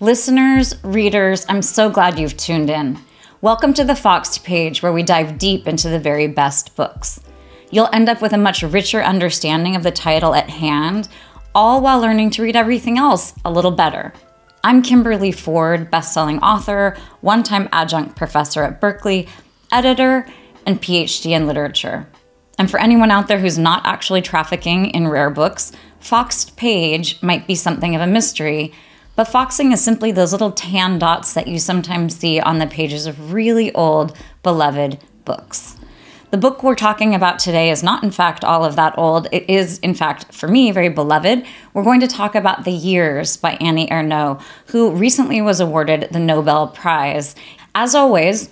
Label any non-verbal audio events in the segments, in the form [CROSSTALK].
Listeners, readers, I'm so glad you've tuned in. Welcome to the Foxed page where we dive deep into the very best books. You'll end up with a much richer understanding of the title at hand, all while learning to read everything else a little better. I'm Kimberly Ford, best-selling author, one-time adjunct professor at Berkeley, editor, and PhD in literature. And for anyone out there who's not actually trafficking in rare books, Foxed page might be something of a mystery, but foxing is simply those little tan dots that you sometimes see on the pages of really old, beloved books. The book we're talking about today is not, in fact, all of that old. It is, in fact, for me, very beloved. We're going to talk about The Years by Annie Ernaux, who recently was awarded the Nobel Prize. As always,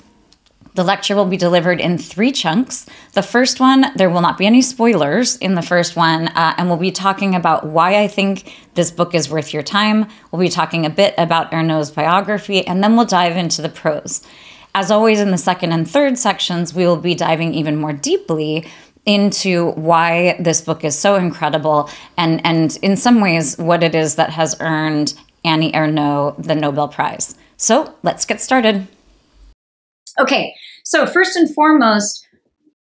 the lecture will be delivered in three chunks. The first one, there will not be any spoilers in the first one, uh, and we'll be talking about why I think this book is worth your time. We'll be talking a bit about Ernaux's biography, and then we'll dive into the prose. As always, in the second and third sections, we will be diving even more deeply into why this book is so incredible and, and in some ways, what it is that has earned Annie Ernaux the Nobel Prize. So let's get started. Okay, so first and foremost,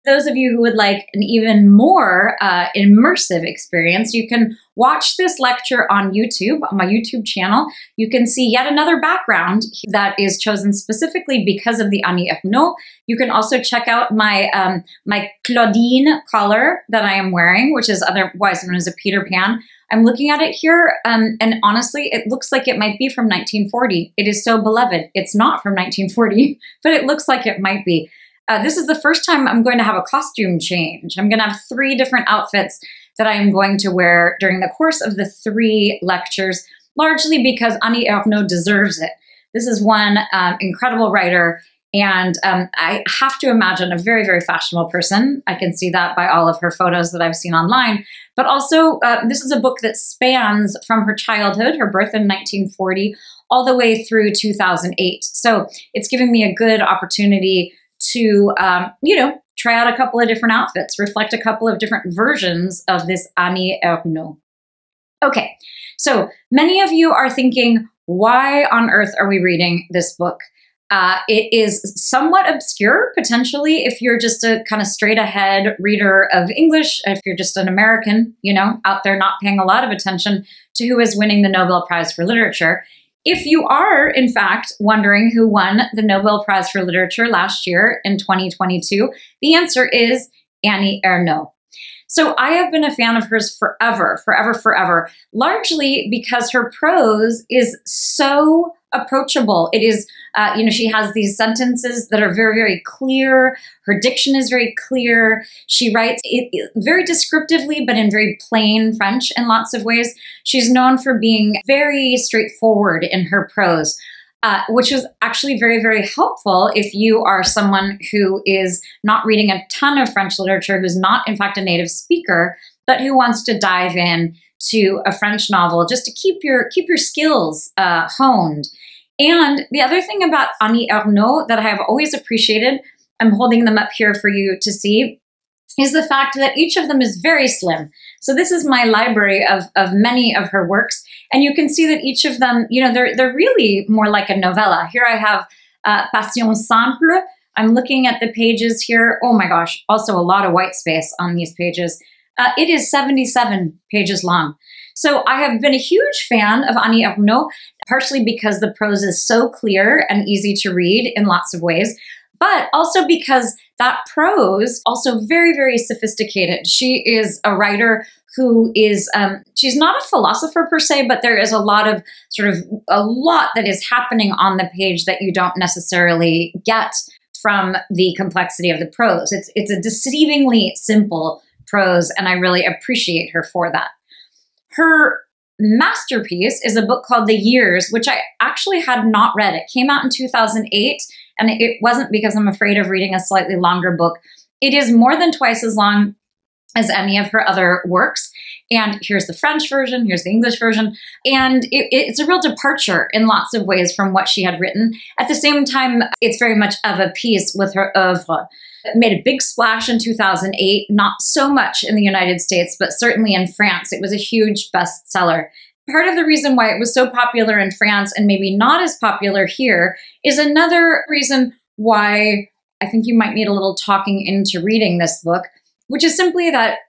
those of you who would like an even more uh, immersive experience, you can watch this lecture on YouTube, on my YouTube channel. You can see yet another background that is chosen specifically because of the Annie Ernaux. You can also check out my um, my Claudine collar that I am wearing, which is otherwise known as a Peter Pan. I'm looking at it here, um, and honestly, it looks like it might be from 1940. It is so beloved. It's not from 1940, [LAUGHS] but it looks like it might be. Uh, this is the first time I'm going to have a costume change. I'm going to have three different outfits that I am going to wear during the course of the three lectures, largely because Annie Ernaux deserves it. This is one um, incredible writer and um, I have to imagine a very, very fashionable person. I can see that by all of her photos that I've seen online. But also, uh, this is a book that spans from her childhood, her birth in 1940, all the way through 2008. So it's giving me a good opportunity to, um, you know, try out a couple of different outfits, reflect a couple of different versions of this Annie Ernaux. Okay, so many of you are thinking, why on earth are we reading this book? Uh, it is somewhat obscure, potentially, if you're just a kind of straight ahead reader of English, if you're just an American, you know, out there not paying a lot of attention to who is winning the Nobel Prize for Literature. If you are, in fact, wondering who won the Nobel Prize for Literature last year in 2022, the answer is Annie Ernaux. So I have been a fan of hers forever, forever, forever, largely because her prose is so approachable. It is, uh, you know, she has these sentences that are very, very clear. Her diction is very clear. She writes it, very descriptively, but in very plain French in lots of ways. She's known for being very straightforward in her prose. Uh, which is actually very, very helpful if you are someone who is not reading a ton of French literature, who's not, in fact, a native speaker, but who wants to dive in to a French novel just to keep your keep your skills uh, honed. And the other thing about Annie Ernaux that I have always appreciated, I'm holding them up here for you to see, is the fact that each of them is very slim. So this is my library of, of many of her works. And you can see that each of them, you know, they're, they're really more like a novella. Here I have uh, Passion Simple. I'm looking at the pages here. Oh my gosh, also a lot of white space on these pages. Uh, it is 77 pages long. So I have been a huge fan of Annie Ernaux, partially because the prose is so clear and easy to read in lots of ways, but also because that prose also very very sophisticated she is a writer who is um, she's not a philosopher per se but there is a lot of sort of a lot that is happening on the page that you don't necessarily get from the complexity of the prose it's it's a deceivingly simple prose and i really appreciate her for that her masterpiece is a book called The Years, which I actually had not read. It came out in 2008, and it wasn't because I'm afraid of reading a slightly longer book. It is more than twice as long as any of her other works. And here's the French version, here's the English version. And it, it's a real departure in lots of ways from what she had written. At the same time, it's very much of a piece with her oeuvre. It made a big splash in 2008, not so much in the United States, but certainly in France. It was a huge bestseller. part of the reason why it was so popular in France and maybe not as popular here is another reason why I think you might need a little talking into reading this book, which is simply that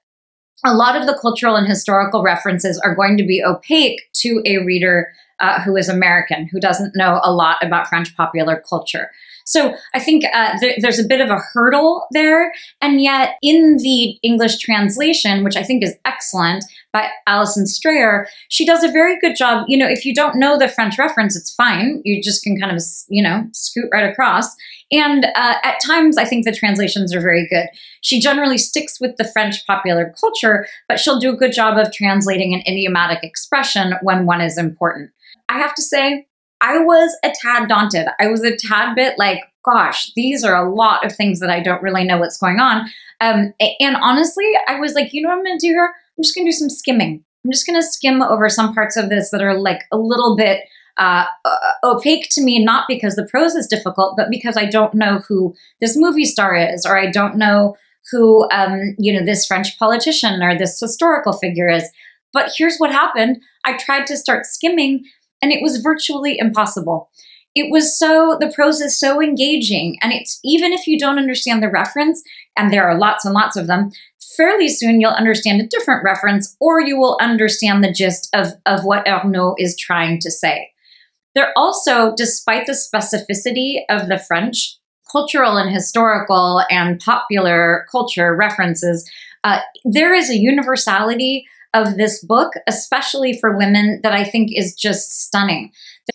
a lot of the cultural and historical references are going to be opaque to a reader uh, who is American, who doesn't know a lot about French popular culture. So I think uh, there, there's a bit of a hurdle there. And yet, in the English translation, which I think is excellent by Alison Strayer, she does a very good job. You know, if you don't know the French reference, it's fine. You just can kind of, you know, scoot right across. And uh, at times, I think the translations are very good. She generally sticks with the French popular culture, but she'll do a good job of translating an idiomatic expression when one is important. I have to say, I was a tad daunted. I was a tad bit like, gosh, these are a lot of things that I don't really know what's going on. Um, and honestly, I was like, you know what I'm going to do here? I'm just going to do some skimming. I'm just going to skim over some parts of this that are like a little bit uh, opaque to me, not because the prose is difficult, but because I don't know who this movie star is, or I don't know who, um, you know, this French politician or this historical figure is. But here's what happened. I tried to start skimming and it was virtually impossible. It was so, the prose is so engaging. And it's even if you don't understand the reference, and there are lots and lots of them, fairly soon you'll understand a different reference or you will understand the gist of, of what Ernaux is trying to say. There also, despite the specificity of the French cultural and historical and popular culture references, uh, there is a universality of this book, especially for women, that I think is just stunning.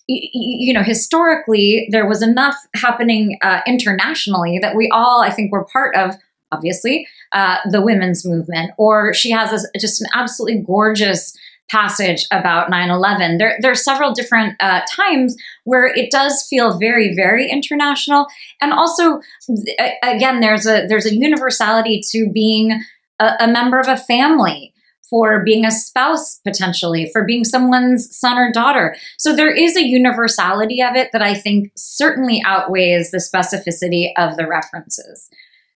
You know, historically, there was enough happening uh, internationally that we all, I think, were part of. Obviously, uh, the women's movement, or she has just an absolutely gorgeous passage about 9-11 there, there are several different uh, times where it does feel very very international and also again there's a there's a universality to being a, a member of a family for being a spouse potentially, for being someone's son or daughter. So there is a universality of it that I think certainly outweighs the specificity of the references.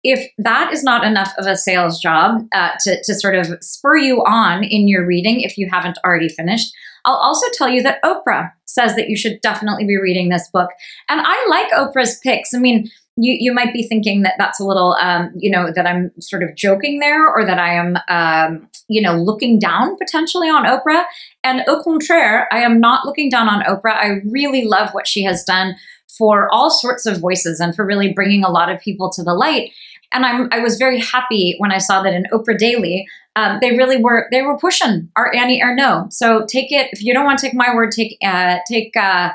If that is not enough of a sales job uh, to, to sort of spur you on in your reading, if you haven't already finished, I'll also tell you that Oprah says that you should definitely be reading this book. And I like Oprah's picks. I mean, you, you might be thinking that that's a little, um, you know, that I'm sort of joking there or that I am, um, you know, looking down potentially on Oprah. And au contraire, I am not looking down on Oprah. I really love what she has done for all sorts of voices and for really bringing a lot of people to the light. And I'm, I was very happy when I saw that in Oprah Daily, um, they really were they were pushing our Annie Ernaux. So take it if you don't want to take my word, take uh, take uh,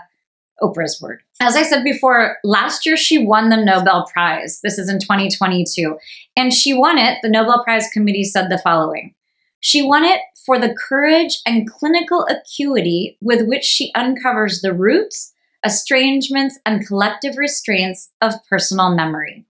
Oprah's word. As I said before, last year she won the Nobel Prize. This is in 2022. And she won it, the Nobel Prize Committee said the following She won it for the courage and clinical acuity with which she uncovers the roots, estrangements, and collective restraints of personal memory.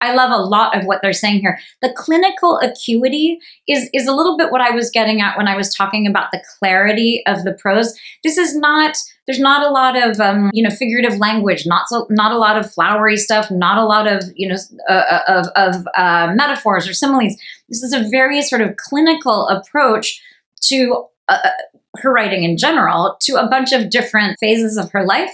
I love a lot of what they're saying here. The clinical acuity is, is a little bit what I was getting at when I was talking about the clarity of the prose. This is not, there's not a lot of, um, you know, figurative language, not so, not a lot of flowery stuff, not a lot of, you know, uh, uh of, of uh, metaphors or similes. This is a very sort of clinical approach to uh, uh, her writing in general, to a bunch of different phases of her life.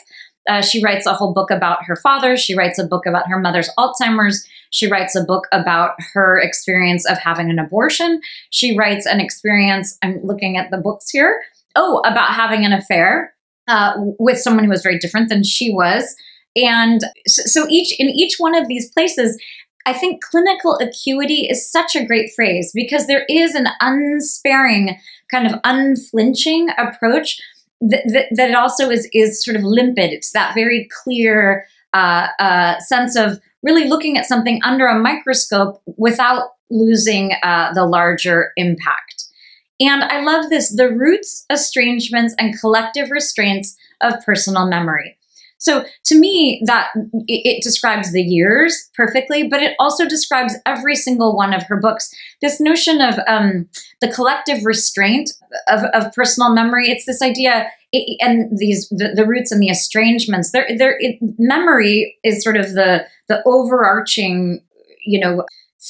Uh, she writes a whole book about her father. She writes a book about her mother's Alzheimer's. She writes a book about her experience of having an abortion. She writes an experience, I'm looking at the books here, oh, about having an affair uh, with someone who was very different than she was. And so each in each one of these places, I think clinical acuity is such a great phrase because there is an unsparing, kind of unflinching approach that, that, that also is is sort of limpid. It's that very clear uh, uh, sense of really looking at something under a microscope without losing uh, the larger impact. And I love this the roots, estrangements, and collective restraints of personal memory. So to me, that it, describes the years perfectly, but it also describes every single one of her books. This notion of um, the collective restraint of, of, personal memory. It's this idea, it, and these the, the, roots and the estrangements. There, there. Memory is sort of the the overarching, you know,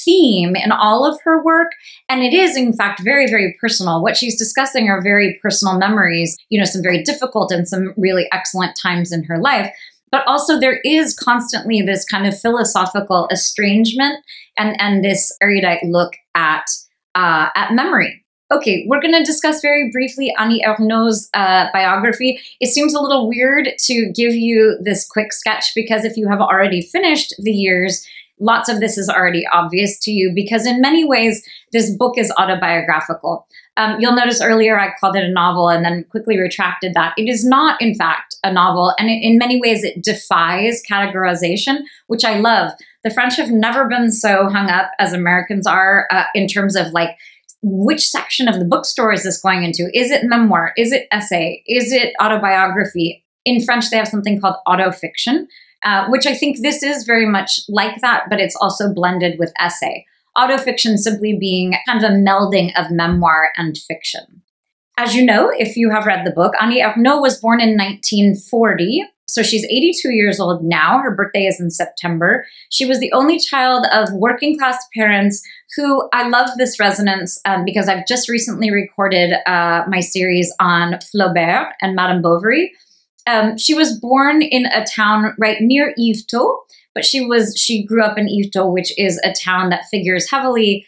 theme in all of her work. And it is, in fact, very, very personal. What she's discussing are very personal memories, you know, some very difficult and some really excellent times in her life. But also, there is constantly this kind of philosophical estrangement and, and this erudite look at, uh, at memory. Okay, we're going to discuss very briefly Annie Ernaux's uh, biography. It seems a little weird to give you this quick sketch because if you have already finished the years, lots of this is already obvious to you because, in many ways, this book is autobiographical. Um, you'll notice earlier I called it a novel and then quickly retracted that. It is not, in fact, a novel, and it, in many ways, it defies categorization, which I love. The French have never been so hung up as Americans are uh, in terms of like which section of the bookstore is this going into? Is it memoir? Is it essay? Is it autobiography? In French, they have something called autofiction, uh, which I think this is very much like that, but it's also blended with essay. Autofiction simply being kind of a melding of memoir and fiction. As you know, if you have read the book, Annie Ernaux was born in 1940. So she's 82 years old now. Her birthday is in September. She was the only child of working class parents who I love this resonance um, because I've just recently recorded uh, my series on Flaubert and Madame Bovary. Um, she was born in a town right near Yvetot, but she was she grew up in Yvetot, which is a town that figures heavily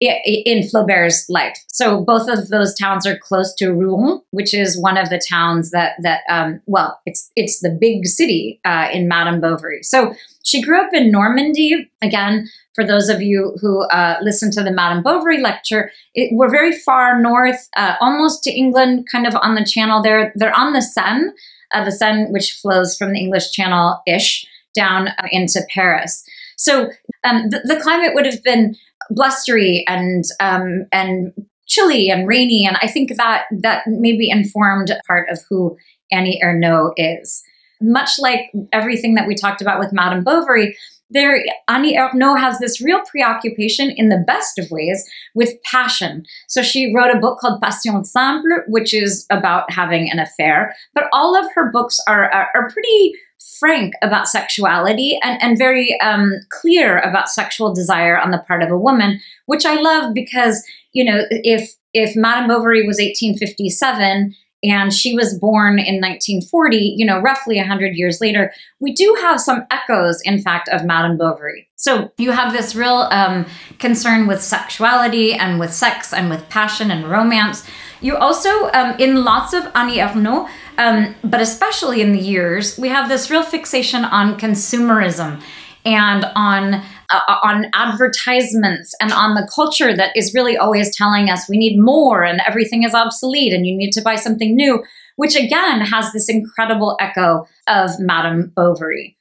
in Flaubert's life. So both of those towns are close to Rouen, which is one of the towns that that um, well, it's it's the big city uh, in Madame Bovary. So she grew up in Normandy. Again, for those of you who uh, listen to the Madame Bovary lecture, it, we're very far north, uh, almost to England, kind of on the Channel. They're they're on the Seine, uh, the Seine which flows from the English Channel ish down uh, into Paris. So um, the, the climate would have been blustery and um, and chilly and rainy, and I think that that maybe informed part of who Annie Ernaux is. Much like everything that we talked about with Madame Bovary, there Annie Ernaux has this real preoccupation in the best of ways with passion. So she wrote a book called Passion Simple, which is about having an affair. But all of her books are, are, are pretty frank about sexuality and, and very um, clear about sexual desire on the part of a woman, which I love because, you know, if if Madame Bovary was 1857 and she was born in 1940, you know, roughly 100 years later, we do have some echoes, in fact, of Madame Bovary. So you have this real um, concern with sexuality and with sex and with passion and romance. You also, um, in lots of Annie Ernaux, um, but especially in the years, we have this real fixation on consumerism and on uh, on advertisements and on the culture that is really always telling us we need more and everything is obsolete and you need to buy something new, which again has this incredible echo of Madame Bovary.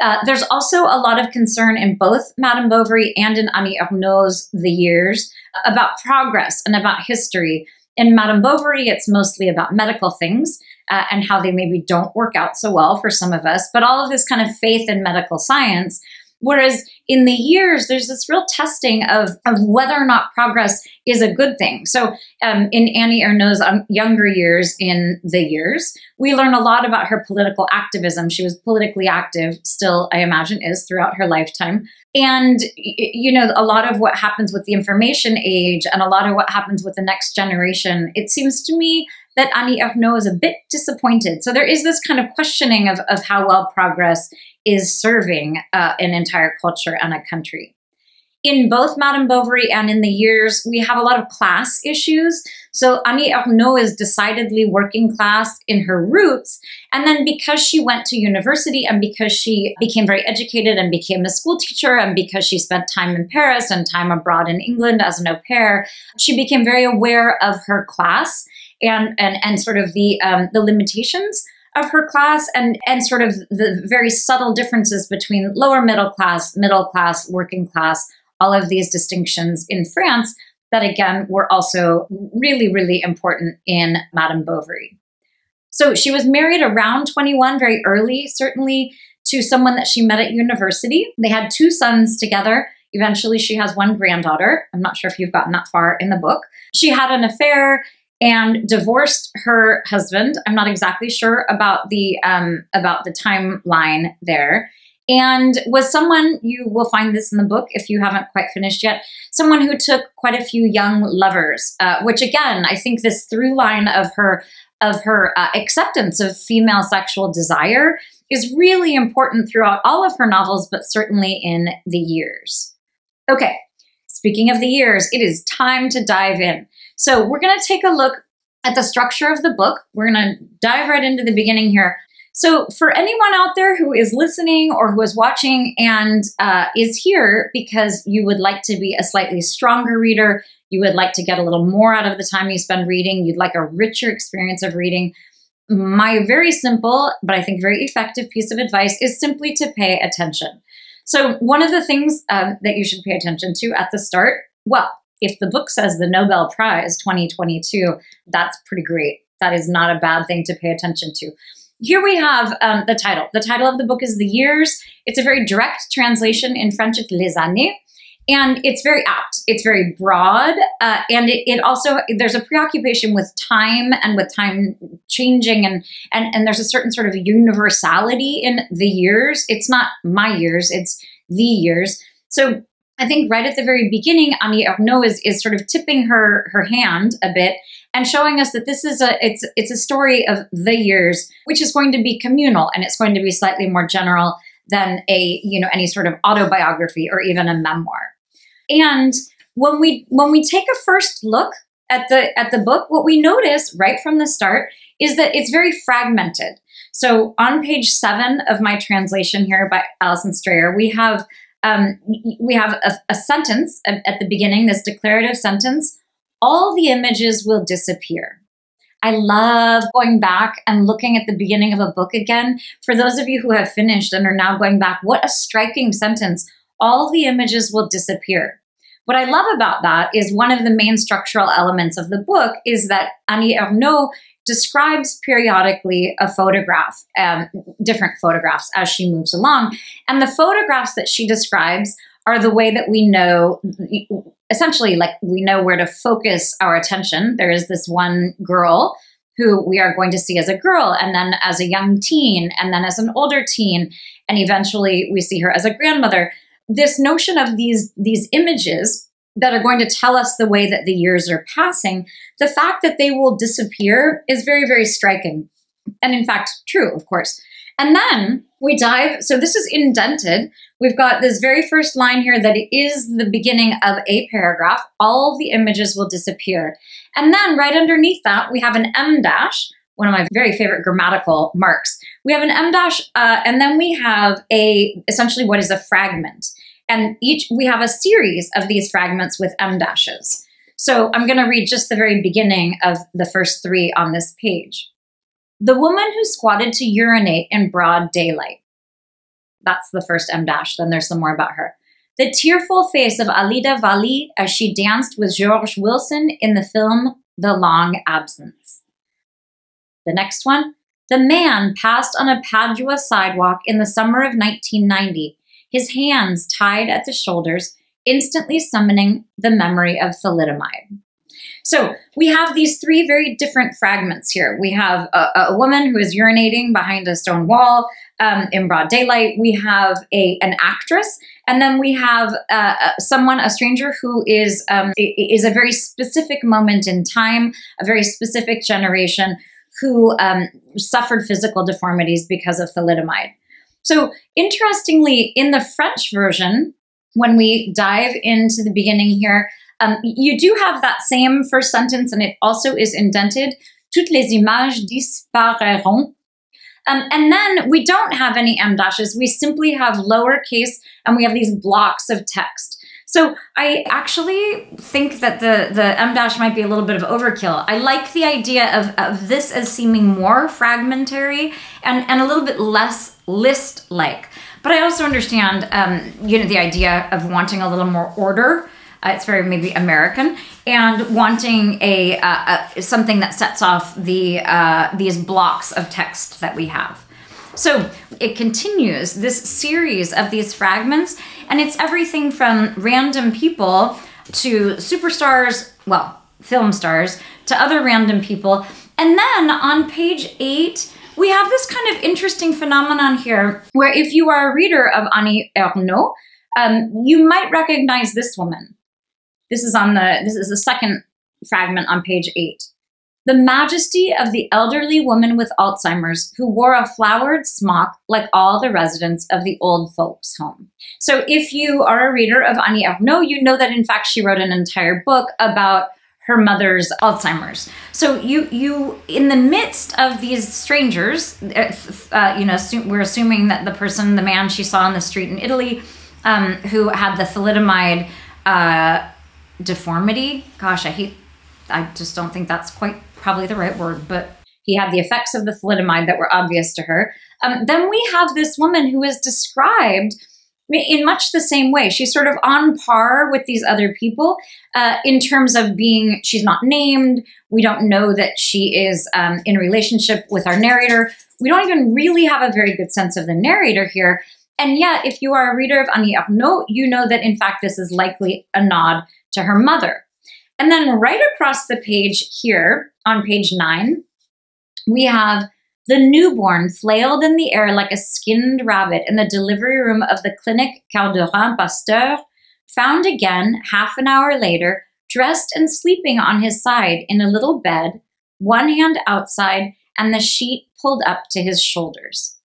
Uh, there's also a lot of concern in both Madame Bovary and in Annie Ernaux's The Years about progress and about history. In Madame Bovary, it's mostly about medical things uh, and how they maybe don't work out so well for some of us, but all of this kind of faith in medical science. Whereas in the years, there's this real testing of, of whether or not progress is a good thing. So um, in Annie Ernaux's um, younger years in the years, we learn a lot about her political activism. She was politically active, still, I imagine, is throughout her lifetime. And, you know, a lot of what happens with the information age and a lot of what happens with the next generation, it seems to me that Annie Ernaux is a bit disappointed. So there is this kind of questioning of, of how well progress is serving uh, an entire culture and a country. In both Madame Bovary and in the years, we have a lot of class issues. So Annie Ernaux is decidedly working class in her roots. And then because she went to university and because she became very educated and became a school teacher and because she spent time in Paris and time abroad in England as an au pair, she became very aware of her class and and and sort of the um, the limitations of her class and and sort of the very subtle differences between lower middle class, middle class, working class, all of these distinctions in France that again were also really really important in Madame Bovary. So she was married around 21 very early certainly to someone that she met at university. They had two sons together. Eventually she has one granddaughter. I'm not sure if you've gotten that far in the book. She had an affair and divorced her husband. I'm not exactly sure about the um, about the timeline there. and was someone you will find this in the book if you haven't quite finished yet someone who took quite a few young lovers uh, which again i think this through line of her of her uh, acceptance of female sexual desire is really important throughout all of her novels but certainly in the years okay speaking of the years it is time to dive in so we're going to take a look at the structure of the book we're going to dive right into the beginning here so, for anyone out there who is listening or who is watching and uh, is here because you would like to be a slightly stronger reader, you would like to get a little more out of the time you spend reading, you'd like a richer experience of reading, my very simple, but I think very effective piece of advice is simply to pay attention. So, one of the things um, that you should pay attention to at the start, well, if the book says the Nobel Prize 2022, that's pretty great. That is not a bad thing to pay attention to here we have um, the title. The title of the book is The Years. It's a very direct translation in French, it's Les Années. And it's very apt. It's very broad. Uh, and it, it, also, there's a preoccupation with time and with time changing. And, and, and there's a certain sort of universality in the years. It's not my years, it's the years. So I think right at the very beginning, Annie Ernaux is, is sort of tipping her, her hand a bit and showing us that this is a it's it's a story of the years, which is going to be communal and it's going to be slightly more general than a you know any sort of autobiography or even a memoir. And when we when we take a first look at the at the book, what we notice right from the start is that it's very fragmented. So on page seven of my translation here by Alison Strayer, we have um, we have a, a sentence at, the beginning, this declarative sentence all the images will disappear. I love going back and looking at the beginning of a book again. For those of you who have finished and are now going back, what a striking sentence. All the images will disappear. What I love about that is one of the main structural elements of the book is that Annie Ernaux describes periodically a photograph, um, different photographs as she moves along. And the photographs that she describes are the way that we know essentially like we know where to focus our attention. There is this one girl who we are going to see as a girl and then as a young teen and then as an older teen and eventually we see her as a grandmother. This notion of these these images that are going to tell us the way that the years are passing, the fact that they will disappear is very very striking. And in fact, true, of course. And then we dive, so this is indented. We've got this very first line here that is the beginning of a paragraph. All the images will disappear. And then right underneath that, we have an em dash, one of my very favorite grammatical marks. We have an em dash, uh, and then we have a essentially what is a fragment. And each we have a series of these fragments with em dashes. So I'm going to read just the very beginning of the first three on this page. The woman who squatted to urinate in broad daylight. That's the first em dash. Then there's some more about her. The tearful face of Alida Valli as she danced with George Wilson in the film The Long Absence. The next one. The man passed on a Padua sidewalk in the summer of 1990, his hands tied at the shoulders, instantly summoning the memory of thalidomide. So we have these three very different fragments here. We have a, a woman who is urinating behind a stone wall um, in broad daylight. We have a an actress, and then we have uh, uh someone, a stranger, who is um, is a very specific moment in time, a very specific generation who um, suffered physical deformities because of thalidomide. So interestingly, in the French version, when we dive into the beginning here, um, you do have that same first sentence, and it also is indented. Toutes les images disparaîtront. Um, and then we don't have any em dashes. We simply have lowercase, and we have these blocks of text. So I actually think that the the em dash might be a little bit of overkill. I like the idea of, of this as seeming more fragmentary and, and a little bit less list like. But I also understand, um, you know, the idea of wanting a little more order. Uh, it's very maybe American, and wanting a, uh, a something that sets off the uh, these blocks of text that we have. So it continues this series of these fragments, and it's everything from random people to superstars, well, film stars, to other random people. And then on page eight, we have this kind of interesting phenomenon here where if you are a reader of Annie Ernaux, um, you might recognize this woman. This is on the this is the second fragment on page eight. The majesty of the elderly woman with Alzheimer's who wore a flowered smock like all the residents of the old folks' home. So, if you are a reader of Annie Ernaux, you know that in fact she wrote an entire book about her mother's Alzheimer's. So you you in the midst of these strangers, uh, uh you know, we're assuming that the person, the man she saw on the street in Italy, um, who had the thalidomide uh, deformity. Gosh, I hate. I just don't think that's quite probably the right word, but he had the effects of the thalidomide that were obvious to her. Um, then we have this woman who is described in much the same way. She's sort of on par with these other people uh, in terms of being, she's not named. We don't know that she is um, in relationship with our narrator. We don't even really have a very good sense of the narrator here. And yet, if you are a reader of Annie Ernaux, you know that in fact this is likely a nod to her mother. And then right across the page here, on page nine, we have the newborn flailed in the air like a skinned rabbit in the delivery room of the Clinique Caudéran Pasteur, found again half an hour later, dressed and sleeping on his side in a little bed, one hand outside and the sheet pulled up to his shoulders.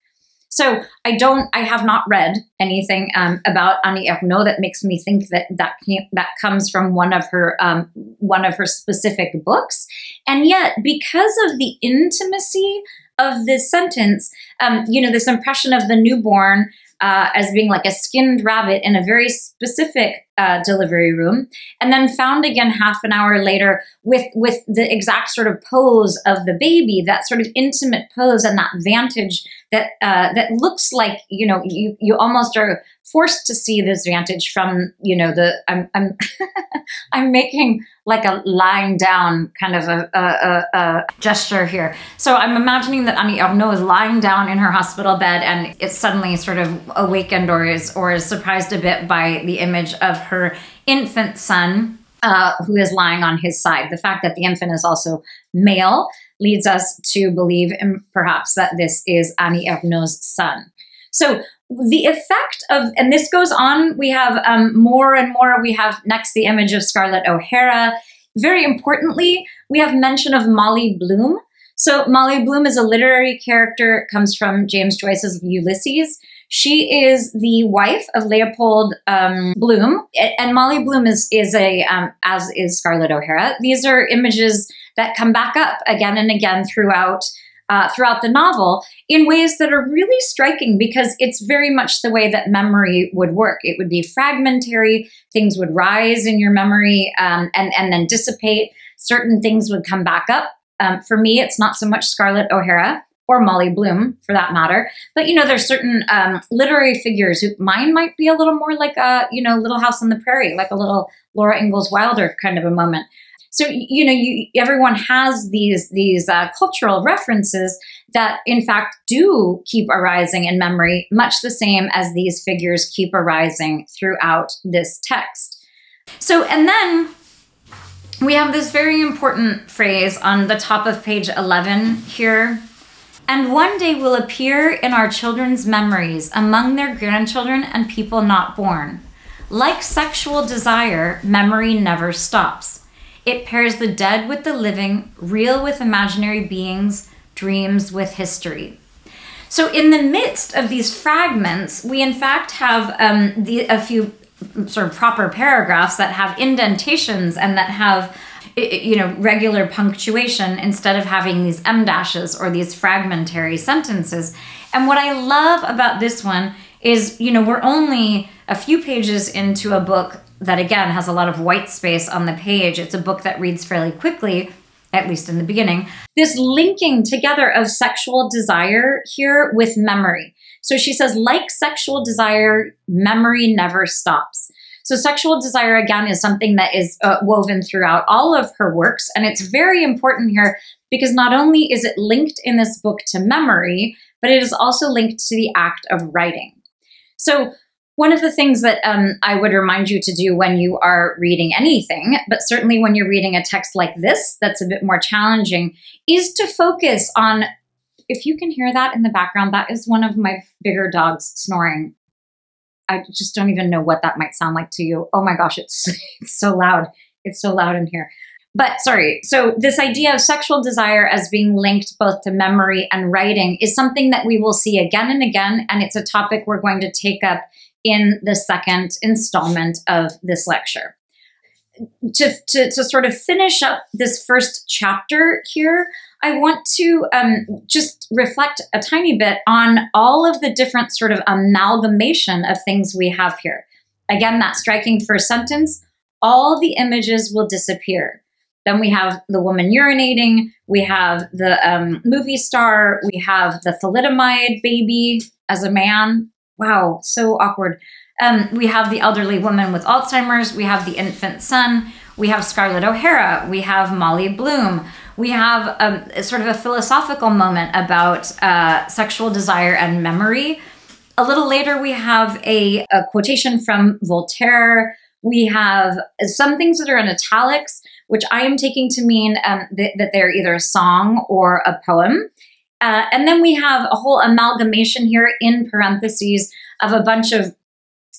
So I don't, I have not read anything um, about Annie Ernaux that makes me think that that came, that comes from one of her um, one of her specific books, and yet because of the intimacy of this sentence, um, you know, this impression of the newborn uh, as being like a skinned rabbit in a very specific uh, delivery room, and then found again half an hour later with with the exact sort of pose of the baby, that sort of intimate pose and that vantage that uh, that looks like you know you you almost are forced to see this vantage from you know the I'm I'm [LAUGHS] I'm making like a lying down kind of a, a, a, gesture here. So I'm imagining that Annie Ernaux is lying down in her hospital bed and it's suddenly sort of awakened or is or is surprised a bit by the image of her infant son uh, who is lying on his side. The fact that the infant is also male leads us to believe in, perhaps that this is Annie Ernaux's son. So the effect of, and this goes on, we have um, more and more. We have next the image of Scarlett O'Hara. Very importantly, we have mention of Molly Bloom. So Molly Bloom is a literary character, comes from James Joyce's Ulysses. She is the wife of Leopold um, Bloom, and Molly Bloom is is a um, as is Scarlett O'Hara. These are images that come back up again and again throughout uh, throughout the novel in ways that are really striking because it's very much the way that memory would work. It would be fragmentary, things would rise in your memory um, and, and then dissipate. Certain things would come back up. Um, for me, it's not so much Scarlett O'Hara or Molly Bloom for that matter. But you know, there's certain um, literary figures who mine might be a little more like a you know Little House on the Prairie, like a little Laura Ingalls Wilder kind of a moment. So you know, you everyone has these these uh, cultural references that, in fact, do keep arising in memory, much the same as these figures keep arising throughout this text. So, and then we have this very important phrase on the top of page 11 here. And one day will appear in our children's memories among their grandchildren and people not born. Like sexual desire, memory never stops. It pairs the dead with the living, real with imaginary beings, dreams with history. So, in the midst of these fragments, we in fact have um, the, a few sort of proper paragraphs that have indentations and that have you know regular punctuation instead of having these em dashes or these fragmentary sentences and what i love about this one is you know we're only a few pages into a book that again has a lot of white space on the page. It's a book that reads fairly quickly, at least in the beginning. This linking together of sexual desire here with memory. So she says, like sexual desire, memory never stops. So, sexual desire, again, is something that is uh, woven throughout all of her works. And it's very important here because not only is it linked in this book to memory, but it is also linked to the act of writing. So, one of the things that um, I would remind you to do when you are reading anything, but certainly when you're reading a text like this that's a bit more challenging, is to focus on if you can hear that in the background, that is one of my bigger dogs snoring. I just don't even know what that might sound like to you. Oh my gosh, it's [LAUGHS] it's so loud. It's so loud in here. But sorry, so this idea of sexual desire as being linked both to memory and writing is something that we will see again and again, and it's a topic we're going to take up in the second installment of this lecture. To, to, to sort of finish up this first chapter here, I want to um, just reflect a tiny bit on all of the different sort of amalgamation of things we have here. Again, that striking first sentence all the images will disappear. Then we have the woman urinating. We have the um, movie star. We have the thalidomide baby as a man. Wow, so awkward. Um, we have the elderly woman with Alzheimer's. We have the infant son. We have Scarlett O'Hara. We have Molly Bloom. We have um, a, sort of a philosophical moment about uh, sexual desire and memory. A little later, we have a, a quotation from Voltaire. We have some things that are in italics which I am taking to mean um, th- that they're either a song or a poem. Uh, and then we have a whole amalgamation here in parentheses of a bunch of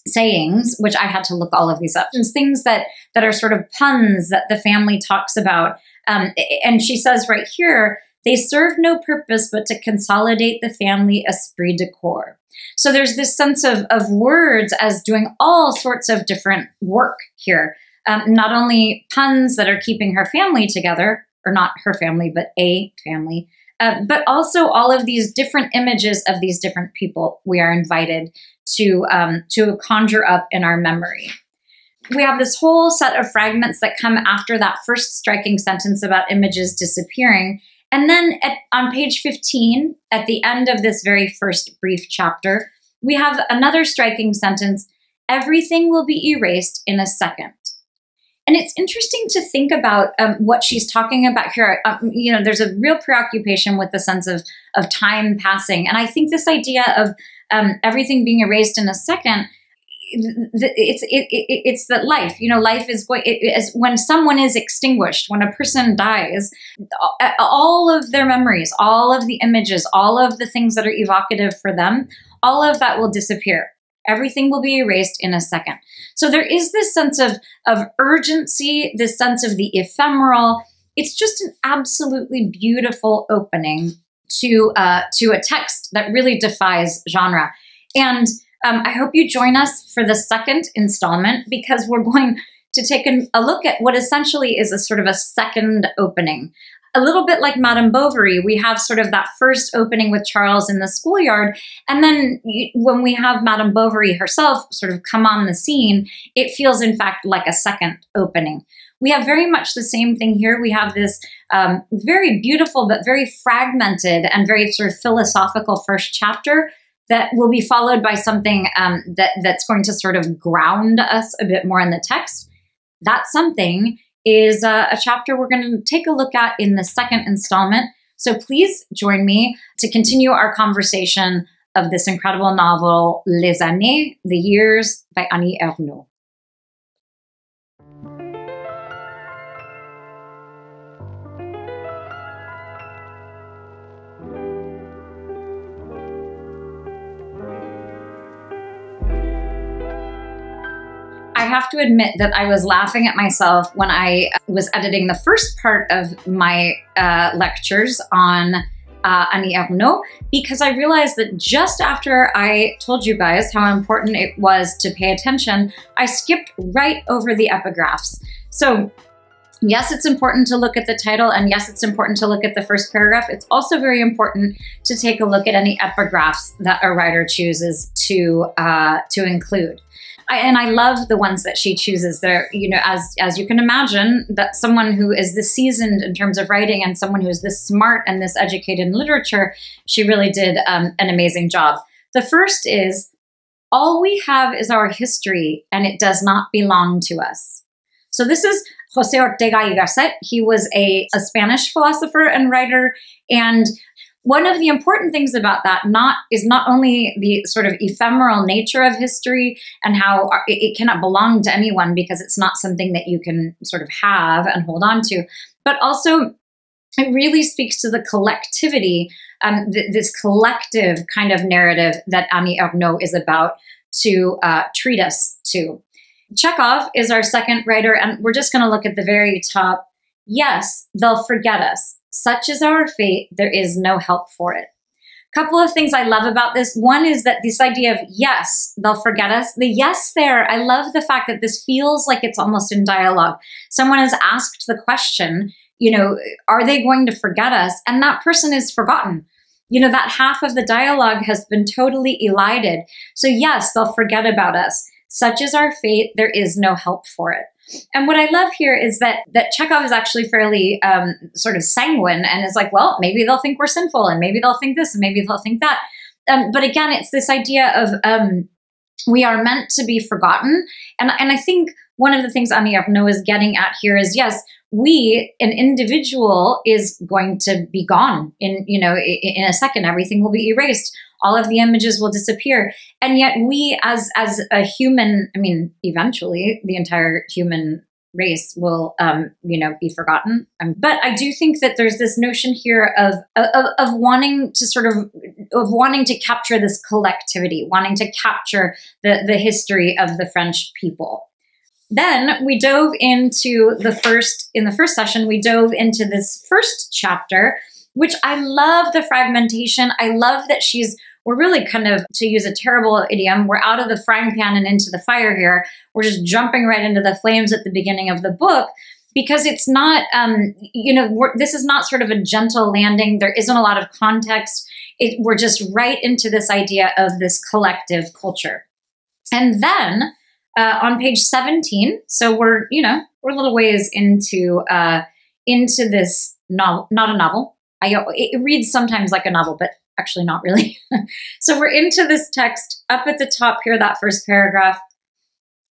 sayings, which I had to look all of these up, things that that are sort of puns that the family talks about. Um, and she says right here, they serve no purpose but to consolidate the family esprit de corps. So there's this sense of, of words as doing all sorts of different work here um, not only puns that are keeping her family together, or not her family, but a family, uh, but also all of these different images of these different people we are invited to um, to conjure up in our memory. We have this whole set of fragments that come after that first striking sentence about images disappearing. And then at, on page 15, at the end of this very first brief chapter, we have another striking sentence everything will be erased in a second. And it's interesting to think about um, what she's talking about here. Um, you know, there's a real preoccupation with the sense of of time passing, and I think this idea of um, everything being erased in a second. It's it, it, it's that life, you know, life is going. It, is, when someone is extinguished, when a person dies, all of their memories, all of the images, all of the things that are evocative for them, all of that will disappear everything will be erased in a second. So there is this sense of, of urgency, this sense of the ephemeral. It's just an absolutely beautiful opening to uh, to a text that really defies genre. And um, I hope you join us for the second installment because we're [LAUGHS] going to take a look at what essentially is a sort of a second opening a little bit like Madame Bovary, we have sort of that first opening with Charles in the schoolyard. And then when we have Madame Bovary herself sort of come on the scene, it feels, in fact, like a second opening. We have very much the same thing here. We have this um, very beautiful, but very fragmented and very sort of philosophical first chapter that will be followed by something um, that, that's going to sort of ground us a bit more in the text. That something is a, a chapter we're going to take a look at in the second installment. So please join me to continue our conversation of this incredible novel, Les Années, The Years by Annie Ernaux. Have to admit that I was laughing at myself when I was editing the first part of my uh, lectures on uh, Annie Ernaux because I realized that just after I told you guys how important it was to pay attention, I skipped right over the epigraphs. So yes, it's important to look at the title, and yes, it's important to look at the first paragraph. It's also very important to take a look at any epigraphs that a writer chooses to uh, to include. I, and I love the ones that she chooses. There, you know, as as you can imagine, that someone who is this seasoned in terms of writing and someone who is this smart and this educated in literature, she really did um, an amazing job. The first is all we have is our history, and it does not belong to us. So this is Jose Ortega y Gasset. He was a, a Spanish philosopher and writer, and one of the important things about that not is not only the sort of ephemeral nature of history and how it, it cannot belong to anyone because it's not something that you can sort of have and hold on to, but also it really speaks to the collectivity um, th- this collective kind of narrative that Annie Ernaux is about to uh, treat us to. Chekhov is our second writer, and we're just going to look at the very top. Yes, they'll forget us. Such is our fate, there is no help for it A couple of things I love about this. One is that this idea of yes, they'll forget us. The yes there, I love the fact that this feels like it's almost in dialogue. Someone has asked the question, you know, are they going to forget us? And that person is forgotten. You know, that half of the dialogue has been totally elided. So, yes, they'll forget about us. Such is our fate, there is no help for it. And what I love here is that that Chekhov is actually fairly um, sort of sanguine and is like, well, maybe they'll think we're sinful, and maybe they'll think this, and maybe they'll think that. Um, but again, it's this idea of um, we are meant to be forgotten, and and I think one of the things Annie Ernaux is getting at here is yes, we, an individual, is going to be gone in you know in a second. Everything will be erased. All of the images will disappear. And yet we as as a human i mean eventually the entire human race will um, you know be forgotten um, but i do think that there's this notion here of, of of wanting to sort of of wanting to capture this collectivity wanting to capture the the history of the french people then we dove into the first in the first session we dove into this first chapter which I love the fragmentation. I love that she's, we're really kind of, to use a terrible idiom, we're out of the frying pan and into the fire here. We're just jumping right into the flames at the beginning of the book because it's not, um, you know, this is not sort of a gentle landing. There isn't a lot of context. It, we're just right into this idea of this collective culture. And then uh, on page 17, so we're, you know, we're a little ways into, uh, into this novel, not a novel, I it reads sometimes like a novel, but actually not really. [LAUGHS] so we're into this text up at the top here, that first paragraph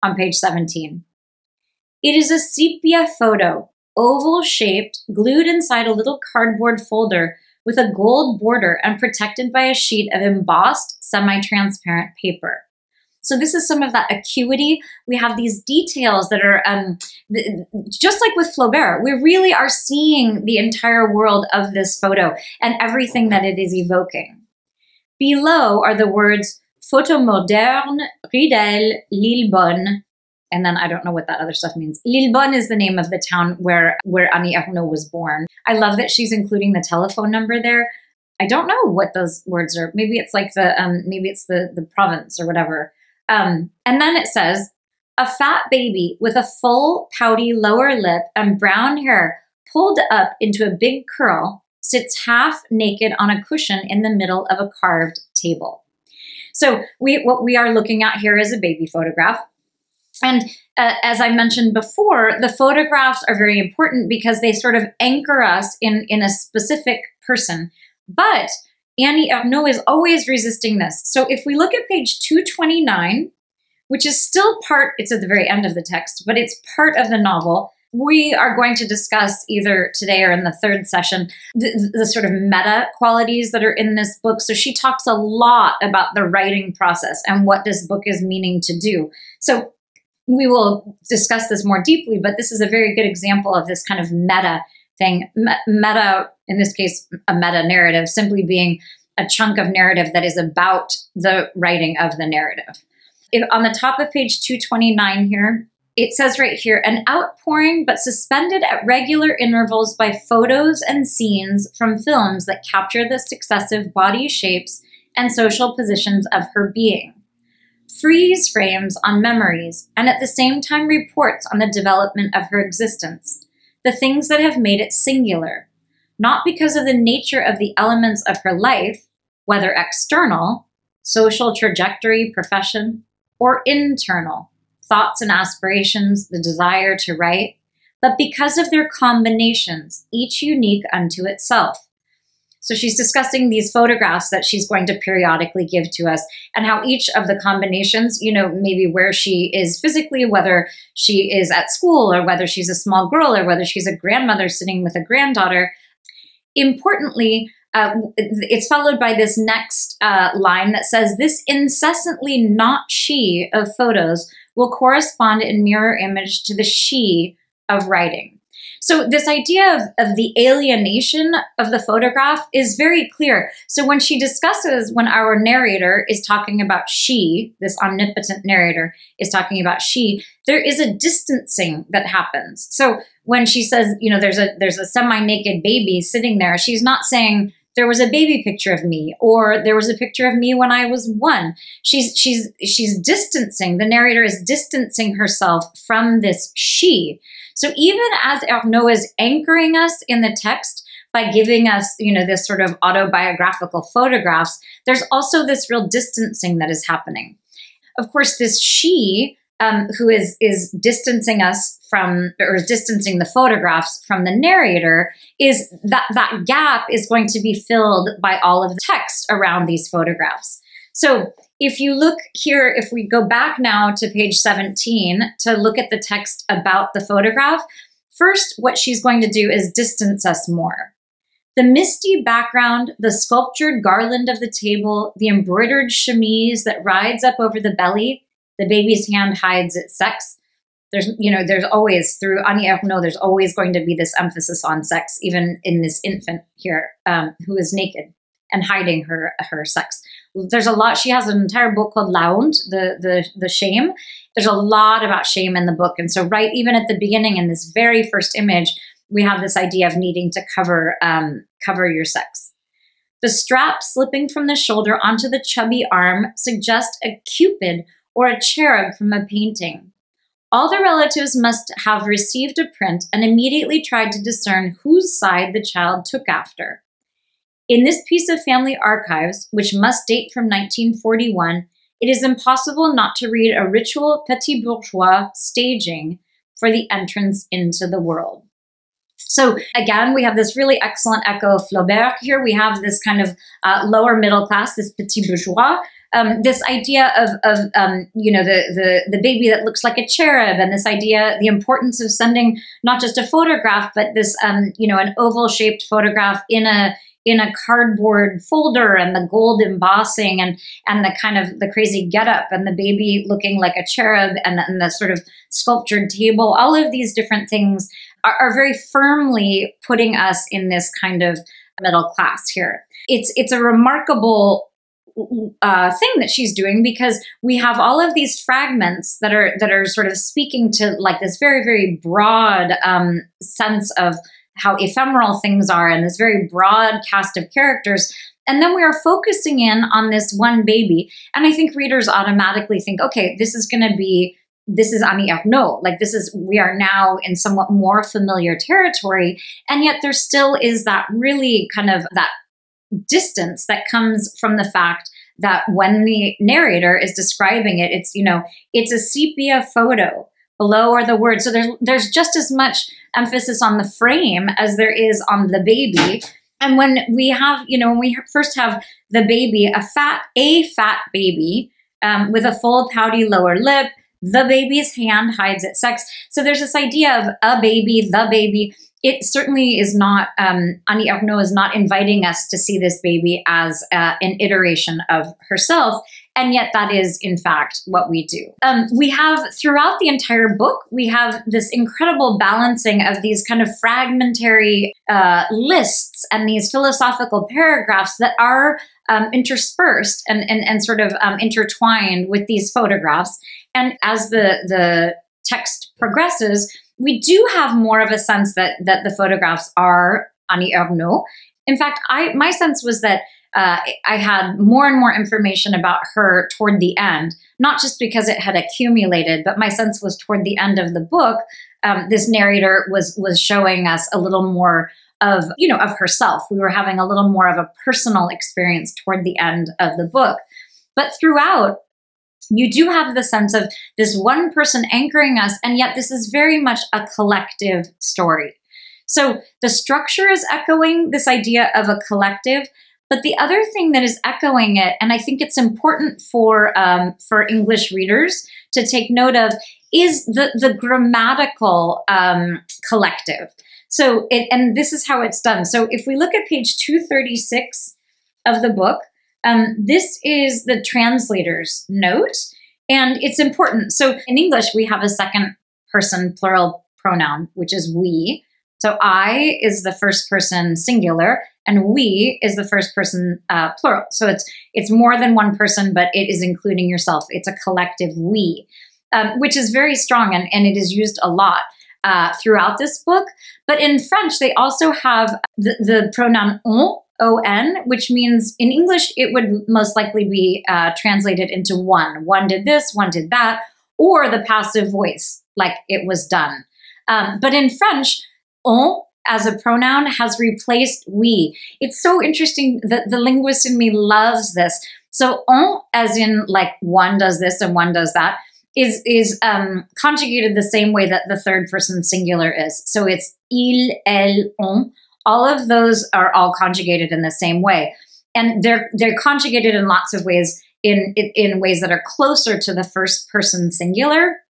on page 17. It is a sepia photo, oval shaped, glued inside a little cardboard folder with a gold border and protected by a sheet of embossed semi transparent paper. So this is some of that acuity. We have these details that are um, just like with Flaubert. We really are seeing the entire world of this photo and everything that it is evoking. Below are the words Photo moderne, Ridel, Lillebonne, and then I don't know what that other stuff means. Lillebonne is the name of the town where where Annie Ernaux was born. I love that she's including the telephone number there. I don't know what those words are. Maybe it's like the um, maybe it's the the province or whatever. Um, and then it says, a fat baby with a full, pouty lower lip and brown hair pulled up into a big curl sits half naked on a cushion in the middle of a carved table. So we what we are looking at here is a baby photograph. And uh, as I mentioned before, the photographs are very important because they sort of anchor us in, in a specific person. But Annie Ernaux is always resisting this. So if we look at page 229, which is still part, it's at the very end of the text, but it's part of the novel. We are going to discuss either today or in the third session the, the, sort of meta qualities that are in this book. So she talks a lot about the writing process and what this book is meaning to do. So we will discuss this more deeply, but this is a very good example of this kind of meta thing. Meta, in this case, a meta narrative, simply being a chunk of narrative that is about the writing of the narrative. On the top of page 229 here, it says right here an outpouring but suspended at regular intervals by photos and scenes from films that capture the successive body shapes and social positions of her being. Freeze frames on memories and at the same time reports on the development of her existence the things that have made it singular, not because of the nature of the elements of her life, whether external, social trajectory, profession, or internal, thoughts and aspirations, the desire to write, but because of their combinations, each unique unto itself. So she's discussing these photographs that she's going to periodically give to us and how each of the combinations, you know, maybe where she is physically, whether she is at school or whether she's a small girl or whether she's a grandmother sitting with a granddaughter. Importantly, uh, it's followed by this next uh, line that says, This incessantly not she of photos will correspond in mirror image to the she of writing. So, this idea of, of the alienation of the photograph is very clear. So, when she discusses, when our narrator is talking about she, this omnipotent narrator is talking about she, there is a distancing that happens. So, when she says, you know, there's a there's a semi-naked baby sitting there, she's not saying there was a baby picture of me or there was a picture of me when I was 1. She's she's she's distancing. The narrator is distancing herself from this she. So even as Ernaux is anchoring us in the text by giving us, you know, this sort of autobiographical photographs, there's also this real distancing that is happening. Of course, this she um, who is is distancing us from or is distancing the photographs from the narrator is that that gap is going to be filled by all of the text around these photographs. So if you look here, if we go back now to page 17 to look at the text about the photograph, first what she's going to do is distance us more. The misty background, the sculptured garland of the table, the embroidered chemise that rides up over the belly, the baby's hand hides its sex. There's, you know, there's always through Annie Ernaux, there's always going to be this emphasis on sex, even in this infant here um, who is naked and hiding her her sex. There's a lot. She has an entire book called La Honte, the the the shame. There's a lot about shame in the book, and so right even at the beginning in this very first image, we have this idea of needing to cover um, cover your sex. The strap slipping from the shoulder onto the chubby arm suggests a cupid or a cherub from a painting. All the relatives must have received a print and immediately tried to discern whose side the child took after. In this piece of family archives, which must date from 1941, it is impossible not to read a ritual petit bourgeois staging for the entrance into the world. So again, we have this really excellent echo of Flaubert here. We have this kind of uh, lower middle class, this petit bourgeois, um, this idea of, of um, you know the, the the baby that looks like a cherub, and this idea the importance of sending not just a photograph, but this um, you know an oval shaped photograph in a in a cardboard folder and the gold embossing and and the kind of the crazy getup and the baby looking like a cherub and, and the sort of sculptured table. All of these different things are, are very firmly putting us in this kind of middle class here. It's it's a remarkable uh, thing that she's doing because we have all of these fragments that are that are sort of speaking to like this very very broad um, sense of how ephemeral things are and this very broad cast of characters and then we are focusing in on this one baby and i think readers automatically think okay this is going to be this is Annie Ernaux. Like this is we are now in somewhat more familiar territory, and yet there still is that really kind of that distance that comes from the fact that when the narrator is describing it, it's, you know, it's a sepia photo. Below are the words. So there's there's just as much emphasis on the frame as there is on the baby. And when we have, you know, when we first have the baby, a fat, a fat baby um, with a full pouty lower lip, the baby's hand hides its sex. So there's this idea of a baby, the baby it certainly is not, um, Annie Ernaux is not inviting us to see this baby as uh, an iteration of herself. And yet, that is, in fact, what we do. Um, we have, throughout the entire book, we have this incredible balancing of these kind of fragmentary uh, lists and these philosophical paragraphs that are um, interspersed and, and, and sort of um, intertwined with these photographs. And as the, the text progresses, we do have more of a sense that that the photographs are Annie Ernaux. In fact, I my sense was that uh, I had more and more information about her toward the end, not just because it had accumulated, but my sense was toward the end of the book, um, this narrator was was showing us a little more of you know of herself. We were having a little more of a personal experience toward the end of the book, but throughout, you do have the sense of this one person anchoring us, and yet this is very much a collective story. So the structure is echoing this idea of a collective, but the other thing that is echoing it, and I think it's important for um, for English readers to take note of, is the the grammatical um, collective. So, it, and this is how it's done. So, if we look at page two thirty six of the book, um, this is the translator's note, and it's important. So in English, we have a second person plural pronoun, which is we. So I is the first person singular, and we is the first person uh, plural. So it's it's more than one person, but it is including yourself. It's a collective we, um, which is very strong, and, and it is used a lot. Uh, throughout this book. But in French, they also have the, the pronoun on, on, which means in English, it would most likely be uh, translated into one. One did this, one did that, or the passive voice, like it was done. Um, but in French, on as a pronoun has replaced we. It's so interesting that the linguist in me loves this. So on, as in like one does this and one does that, is is um, conjugated the same way that the third person singular is. So it's il, elle, on. All of those are all conjugated in the same way, and they're they're conjugated in lots of ways. In, in, in ways that are closer to the first person singular.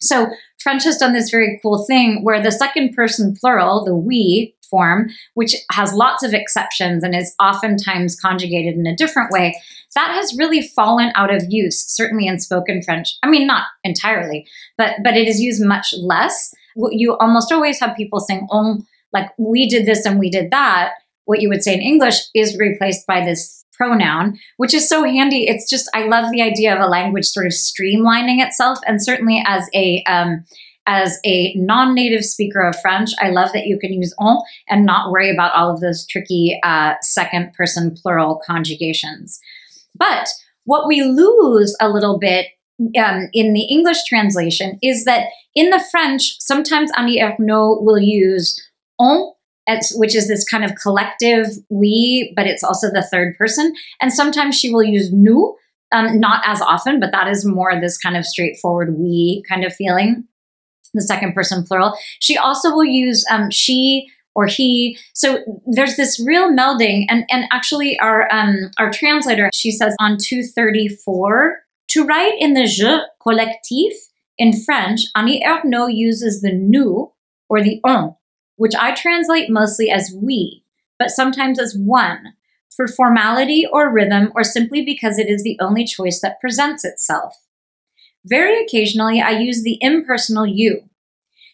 So French has done this very cool thing where the second person plural, the we form, which has lots of exceptions and is oftentimes conjugated in a different way, that has really fallen out of use, certainly in spoken French. I mean, not entirely, but but it is used much less. You almost always have people saying "on," like we did this and we did that. What you would say in English is replaced by this pronoun, which is so handy. It's just I love the idea of a language sort of streamlining itself, and certainly as a um, as a non-native speaker of French, I love that you can use on and not worry about all of those tricky uh, second person plural conjugations. But what we lose a little bit um, in the English translation is that in the French, sometimes Annie Ernaux will use on, which is this kind of collective we, but it's also the third person. And sometimes she will use nous, um, not as often, but that is more this kind of straightforward we kind of feeling, the second person plural. She also will use um, she or he. So there's this real melding, and and actually our um our translator she says on 234 to write in the je collectif in French, Annie Ernaux uses the nous or the on, which I translate mostly as we, but sometimes as one for formality or rhythm or simply because it is the only choice that presents itself. Very occasionally, I use the impersonal you,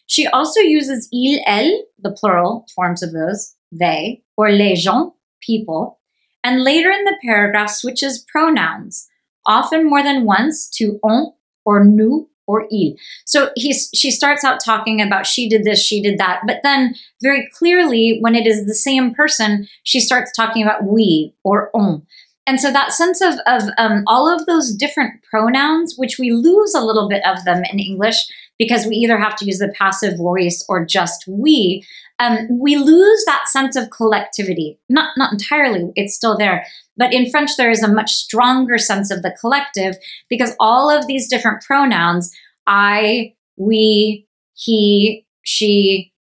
she also uses il, elle, the plural forms of those, they, or les gens, people, and later in the paragraph switches pronouns, often more than once to on or nous or il. So he's, she starts out talking about she did this, she did that, but then very clearly, when it is the same person, she starts talking about we or on. And so that sense of, of um, all of those different pronouns, which we lose a little bit of them in English, because we either have to use the passive voice or just we, um, we lose that sense of collectivity. Not not entirely, it's still there. But in French, there is a much stronger sense of the collective because all of these different pronouns, I, we, he, she,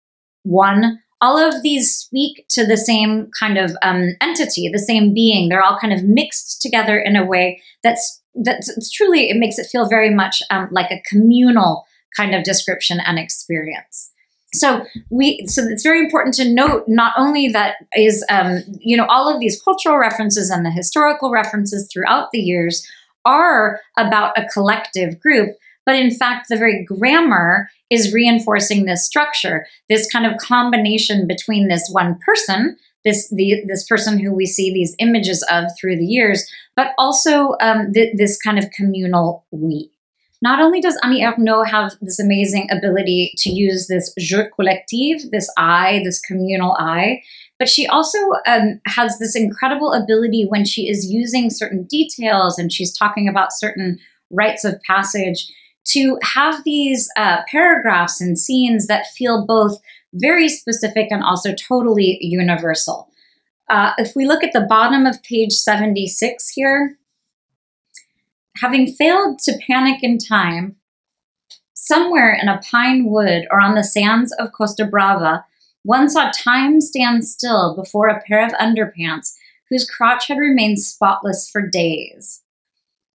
one, all of these speak to the same kind of um, entity, the same being. They're all kind of mixed together in a way that's that's truly it makes it feel very much um, like a communal kind of description and experience. So we, so it's very important to note not only that is, um, you know, all of these cultural references and the historical references throughout the years are about a collective group, but in fact, the very grammar is reinforcing this structure, this kind of combination between this one person, this the this person who we see these images of through the years, but also um, th- this kind of communal we. Not only does Annie Ernaux have this amazing ability to use this je collectif, this I, this communal I, but she also um, has this incredible ability when she is using certain details and she's talking about certain rites of passage to have these uh, paragraphs and scenes that feel both very specific and also totally universal. Uh, if we look at the bottom of page 76 here, having failed to panic in time, somewhere in a pine wood or on the sands of Costa Brava, one saw time stand still before a pair of underpants whose crotch had remained spotless for days.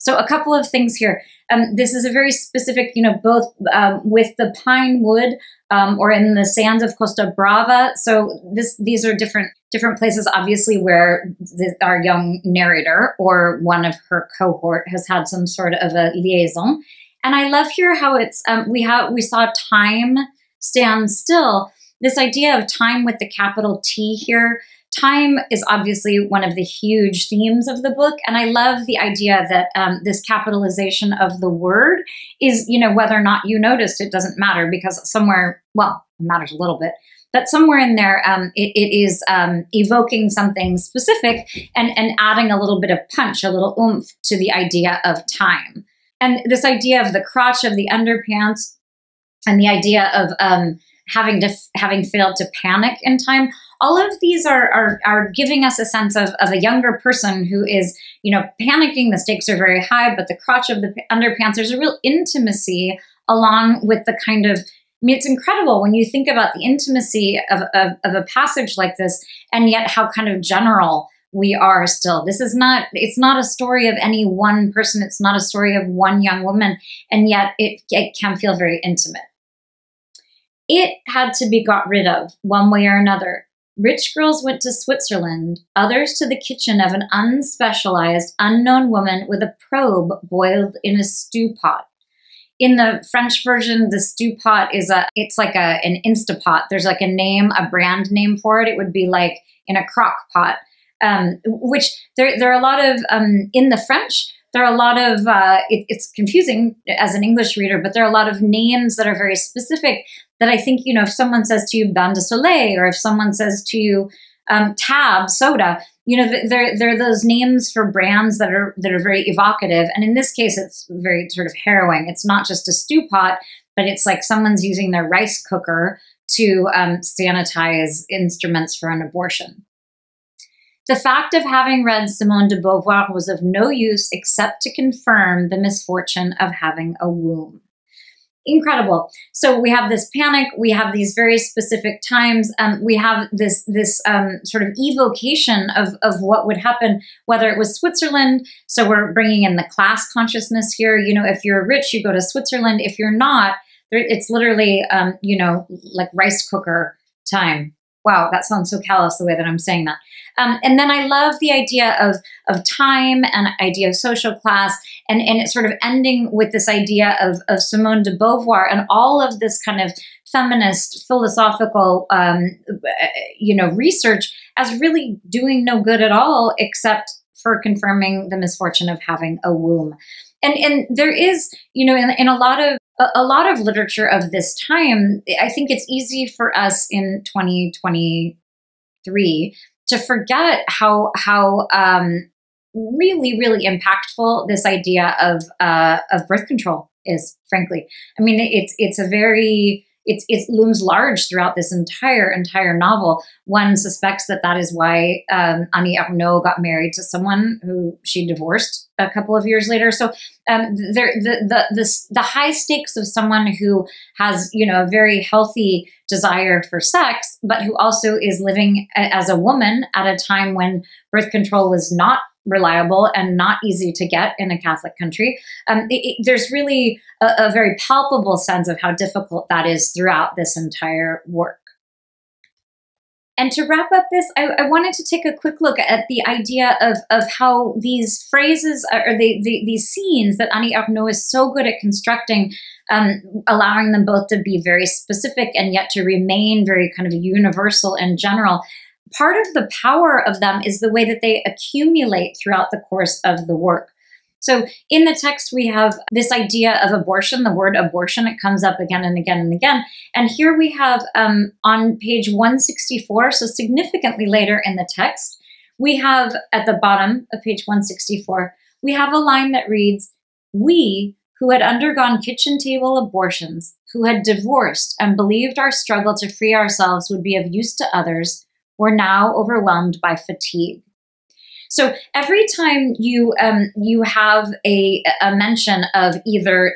So, a couple of things here. Um, this is a very specific, you know, both um, with the pine wood um, or in the sands of Costa Brava. So, this these are different different places, obviously, where the, our young narrator or one of her cohort has had some sort of a liaison. And I love here how it's um, we have we saw time stand still this idea of time with the capital T here time is obviously one of the huge themes of the book and i love the idea that um, this capitalization of the word is you know whether or not you noticed it doesn't matter because somewhere well it matters a little bit but somewhere in there um, it, it is um, evoking something specific and, and adding a little bit of punch a little oomph to the idea of time. And this idea of the crotch of the underpants and the idea of um, having to having failed to panic in time all of these are, are, are giving us a sense of, of a younger person who is, you know, panicking. The stakes are very high, but the crotch of the underpants, there's a real intimacy along with the kind of I mean, it's incredible when you think about the intimacy of, of, of, a passage like this, and yet how kind of general we are still. This is not, it's not a story of any one person, it's not a story of one young woman, and yet it, it can feel very intimate. It had to be got rid of one way or another. Rich girls went to Switzerland, others to the kitchen of an unspecialized, unknown woman with a probe boiled in a stew pot. In the French version, the stew pot is a it's like a an Instapot. There's like a name, a brand name for it. It would be like in a crock pot. Um, which there there are a lot of um, in the French there are a lot of uh, it, it's confusing as an english reader but there are a lot of names that are very specific that i think you know if someone says to you Bande de soleil or if someone says to you um, tab soda you know there are those names for brands that are that are very evocative. And in this case it's very sort of harrowing. It's not just a stew pot but it's like someone's using their rice cooker to um, sanitize instruments for an abortion. The fact of having read Simone de Beauvoir was of no use except to confirm the misfortune of having a womb. Incredible. So we have this panic. We have these very specific times. Um, we have this this um, sort of evocation of of what would happen, whether it was Switzerland. So we're bringing in the class consciousness here. You know, if you're rich, you go to Switzerland. If you're not, it's literally um, you know like rice cooker time. Wow, that sounds so callous the way that I'm saying that. Um, and then I love the idea of, of time and idea of social class, and, and sort of ending with this idea of, of Simone de Beauvoir and all of this kind of feminist philosophical um, you know research as really doing no good at all except for confirming the misfortune of having a womb and and there is you know in, in a lot of a, lot of literature of this time i think it's easy for us in 2023 to forget how how um, really really impactful this idea of uh, of birth control is. Frankly, I mean it's it's a very it, it looms large throughout this entire entire novel. One suspects that that is why um, Annie Ernaux got married to someone who she divorced a couple of years later. So um, there, the, the the the high stakes of someone who has you know a very healthy desire for sex, but who also is living as a woman at a time when birth control was not reliable and not easy to get in a Catholic country. Um, it, it, there's really a, a very palpable sense of how difficult that is throughout this entire work. And to wrap up this, I, I, wanted to take a quick look at the idea of, of how these phrases or the, the, these scenes that Annie Ernaux is so good at constructing, um, allowing them both to be very specific and yet to remain very kind of universal and general, part of the power of them is the way that they accumulate throughout the course of the work. So in the text, we have this idea of abortion, the word abortion, it comes up again and again and again. And here we have um, on page 164, so significantly later in the text, we have at the bottom of page 164, we have a line that reads, We who had undergone kitchen table abortions, who had divorced and believed our struggle to free ourselves would be of use to others, were now overwhelmed by fatigue. So every time you um, you have a, a mention of either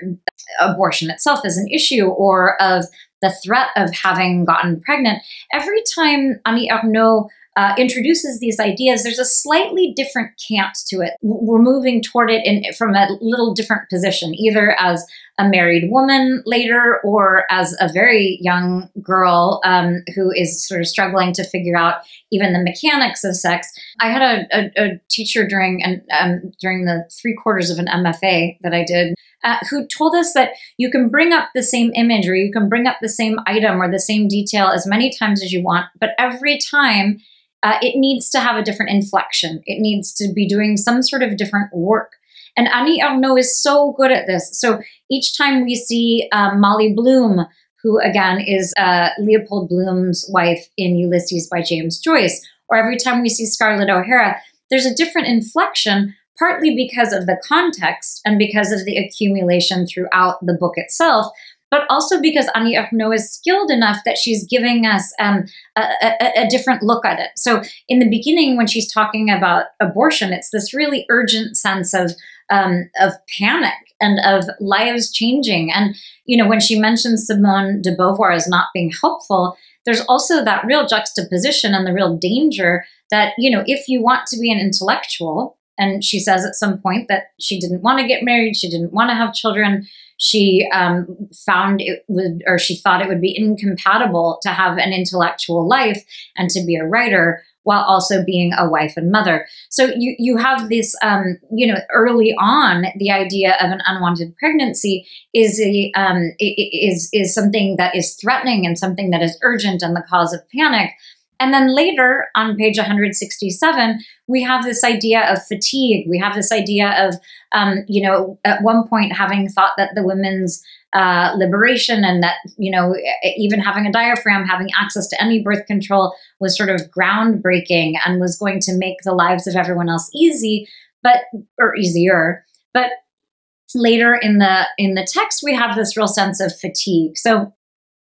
abortion itself as an issue or of the threat of having gotten pregnant, every time Annie Ernaux uh, introduces these ideas, there's a slightly different cant to it. We're moving toward it in, from a little different position, either as a married woman later or as a very young girl um, who is sort of struggling to figure out even the mechanics of sex. I had a, a, a teacher during and um, during the three quarters of an MFA that I did uh, who told us that you can bring up the same image or you can bring up the same item or the same detail as many times as you want, but every time uh, it needs to have a different inflection. It needs to be doing some sort of different work. And Annie Ernaux is so good at this. So each time we see um, Molly Bloom, who again is uh, Leopold Bloom's wife in Ulysses by James Joyce, or every time we see Scarlett O'Hara, there's a different inflection, partly because of the context and because of the accumulation throughout the book itself, but also because Annie Ernaux is skilled enough that she's giving us um, a, a, a, different look at it. So in the beginning, when she's talking about abortion, it's this really urgent sense of um, of panic and of lives changing. And you know, when she mentions Simone de Beauvoir as not being helpful, there's also that real juxtaposition and the real danger that you know, if you want to be an intellectual, and she says at some point that she didn't want to get married, she didn't want to have children. She um, found it would, or she thought it would be incompatible to have an intellectual life and to be a writer while also being a wife and mother. So you you have this, um, you know, early on, the idea of an unwanted pregnancy is a um, is is something that is threatening and something that is urgent and the cause of panic. And then later on page 167, we have this idea of fatigue. We have this idea of, um, you know, at one point having thought that the women's uh, liberation and that, you know, even having a diaphragm, having access to any birth control was sort of groundbreaking and was going to make the lives of everyone else easy, but, or easier. But later in the in the text we have this real sense of fatigue so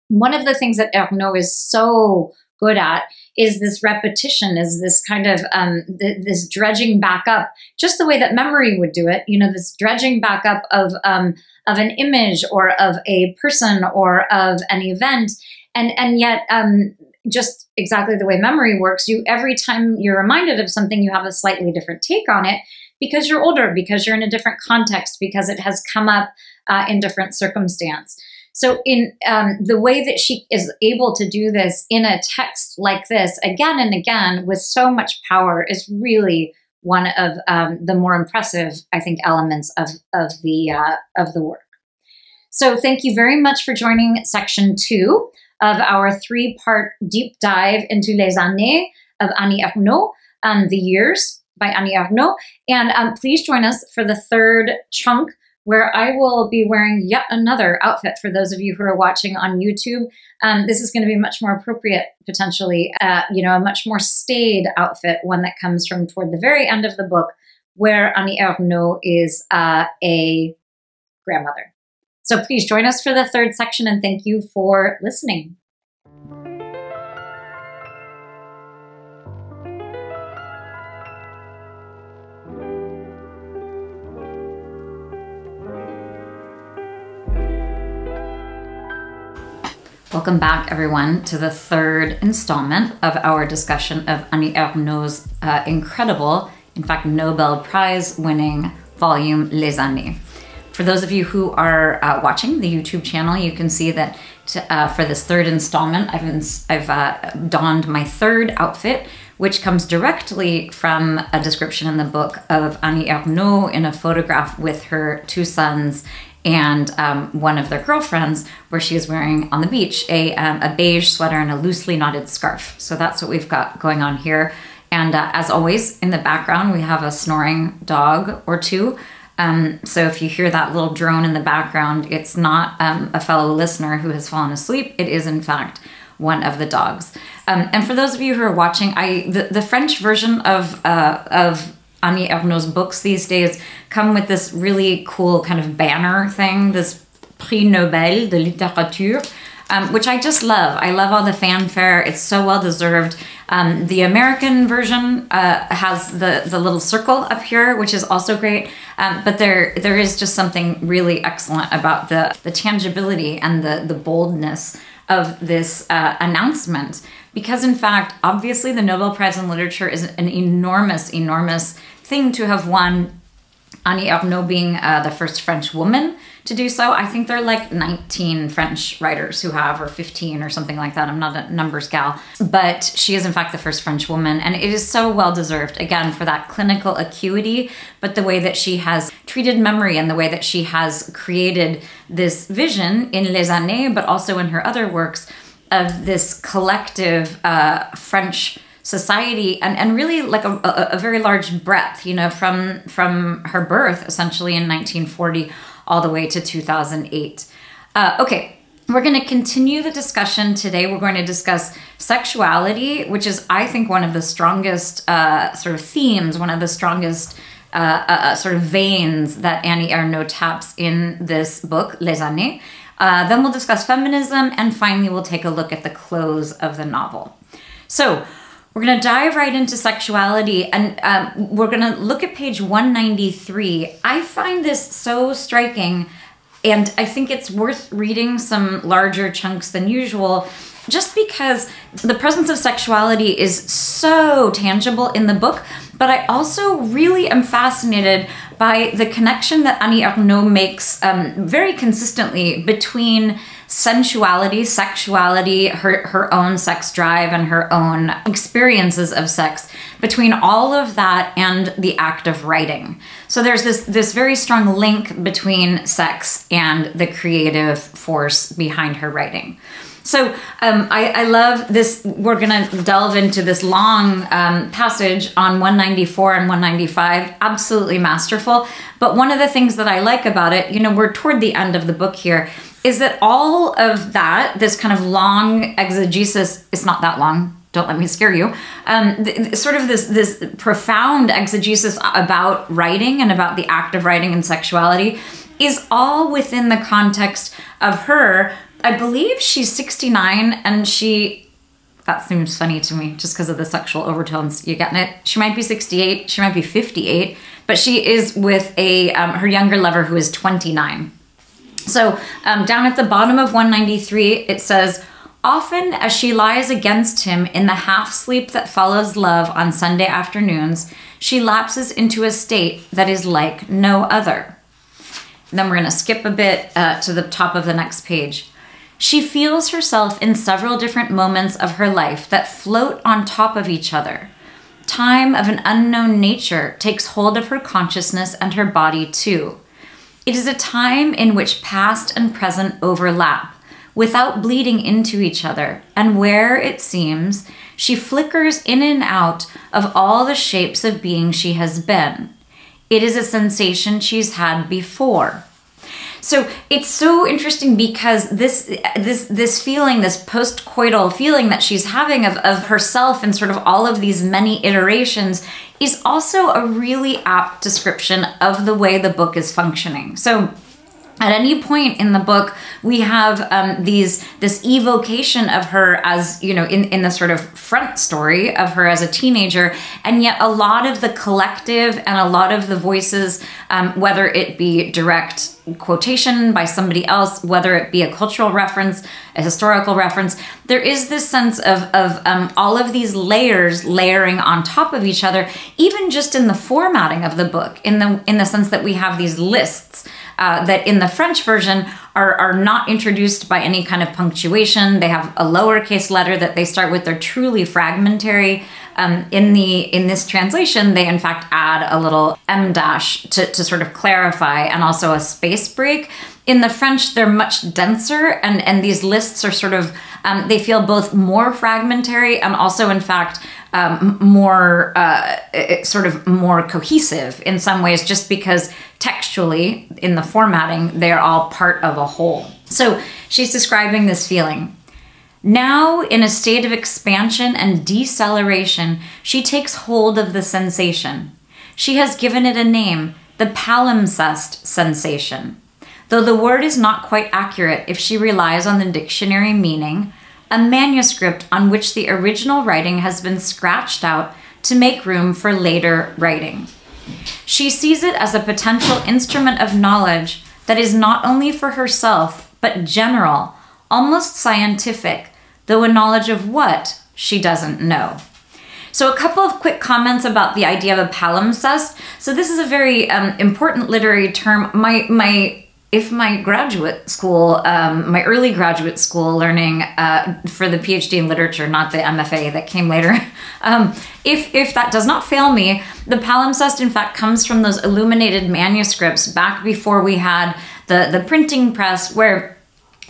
one of the things that Ernaux is so good at is this repetition, is this kind of um, th- this dredging back up, just the way that memory would do it. You know, this dredging back up of um, of an image or of a person or of an event, and and yet um, just exactly the way memory works. You every time you're reminded of something, you have a slightly different take on it because you're older, because you're in a different context, because it has come up uh, in different circumstance. So, in um, the way that she is able to do this in a text like this again and again with so much power is really one of um, the more impressive, I think, elements of of the uh, of the work. So, thank you very much for joining section two of our three part deep dive into Les Années of Annie Ernaux, um, the years by Annie Ernaux, and um, please join us for the third chunk where I will be wearing yet another outfit for those of you who are watching on YouTube. Um, this is going to be much more appropriate, potentially, uh, you know, a much more staid outfit, one that comes from toward the very end of the book, where Annie Ernaux is uh, a grandmother. So please join us for the third section and thank you for listening. Welcome back, everyone, to the third installment of our discussion of Annie Ernaux's uh, incredible, in fact, Nobel Prize winning volume Les Années. For those of you who are uh, watching the YouTube channel, you can see that uh, for this third installment, I've, I've uh, donned my third outfit, which comes directly from a description in the book of Annie Ernaux in a photograph with her two sons and um, one of their girlfriends, where she is wearing on the beach a, um, a beige sweater and a loosely knotted scarf. So that's what we've got going on here. And uh, as always, in the background, we have a snoring dog or two. Um, so if you hear that little drone in the background, it's not um, a fellow listener who has fallen asleep. It is, in fact, one of the dogs. Um, and for those of you who are watching, I the, the French version of uh, of Annie Ernaux's books these days come with this really cool kind of banner thing, this Prix Nobel de littérature, um, which I just love. I love all the fanfare. It's so well deserved. Um, the American version uh, has the the little circle up here, which is also great. Um, but there there is just something really excellent about the the tangibility and the the boldness of this uh, announcement. Because in fact, obviously, the Nobel Prize in Literature is an enormous, enormous thing to have won Annie Ernaux being uh, the first French woman to do so. I think there are like 19 French writers who have, or 15 or something like that. I'm not a numbers gal, but she is in fact the first French woman, and it is so well deserved, again, for that clinical acuity, but the way that she has treated memory and the way that she has created this vision in Les Années, but also in her other works of this collective uh, French society and, and really like a, a, a, very large breadth you know from from her birth essentially in 1940 all the way to 2008 uh, okay we're going to continue the discussion today. We're going to discuss sexuality which is i think one of the strongest uh, sort of themes one of the strongest uh, uh, uh sort of veins that annie ernaux taps in this book les années uh, then we'll discuss feminism and finally we'll take a look at the close of the novel so we're going to dive right into sexuality and um, we're going to look at page 193. I find this so striking and I think it's worth reading some larger chunks than usual just because the presence of sexuality is so tangible in the book, but I also really am fascinated by the connection that Annie Ernaux makes um, very consistently between sensuality, sexuality, her, her own sex drive, and her own experiences of sex, between all of that and the act of writing. So there's this, this very strong link between sex and the creative force behind her writing. So um, I, I, love this. We're going to delve into this long um, passage on 194 and 195. Absolutely masterful. But one of the things that I like about it, you know, we're toward the end of the book here, is that all of that, this kind of long exegesis, it's not that long, don't let me scare you um, th- sort of this this profound exegesis about writing and about the act of writing and sexuality is all within the context of her i believe she's 69 and she that seems funny to me just because of the sexual overtones you getting it she might be 68 she might be 58 but she is with a um, her younger lover who is 29 so um, down at the bottom of 193, it says, Often as she lies against him in the half sleep that follows love on Sunday afternoons, she lapses into a state that is like no other. then we're going to skip a bit uh, to the top of the next page. She feels herself in several different moments of her life that float on top of each other. Time of an unknown nature takes hold of her consciousness and her body too. It is a time in which past and present overlap without bleeding into each other, and where, it seems, she flickers in and out of all the shapes of being she has been. It is a sensation she's had before. So it's so interesting because this this this feeling, this post-coital feeling that she's having of, of herself and sort of all of these many iterations is also a really apt description of the way the book is functioning. So at any point in the book we have um, these this evocation of her as you know in, in the sort of front story of her as a teenager. And yet a lot of the collective and a lot of the voices um, whether it be direct quotation by somebody else whether it be a cultural reference a historical reference there is this sense of, of um, all of these layers layering on top of each other even just in the formatting of the book in the in the sense that we have these lists uh, that in the French version are, are not introduced by any kind of punctuation. They have a lowercase letter that they start with. They're truly fragmentary. Um, in the in this translation, they in fact add a little em dash to, to sort of clarify, and also a space break. In the French, they're much denser, and and these lists are sort of um, they feel both more fragmentary and also, in fact, um, more uh, sort of more cohesive in some ways, just because textually in the formatting they're all part of a whole. So she's describing this feeling. Now, in a state of expansion and deceleration, she takes hold of the sensation. She has given it a name, the palimpsest sensation. Though the word is not quite accurate if she relies on the dictionary meaning, a manuscript on which the original writing has been scratched out to make room for later writing. She sees it as a potential instrument of knowledge that is not only for herself, but general, almost scientific, though a knowledge of what she doesn't know. So, a couple of quick comments about the idea of a palimpsest. So, this is a very um, important literary term. My my if my graduate school, um, my early graduate school learning uh, for the PhD in literature, not the MFA that came later, [LAUGHS] um, if if that does not fail me, the palimpsest in fact comes from those illuminated manuscripts back before we had the the printing press, where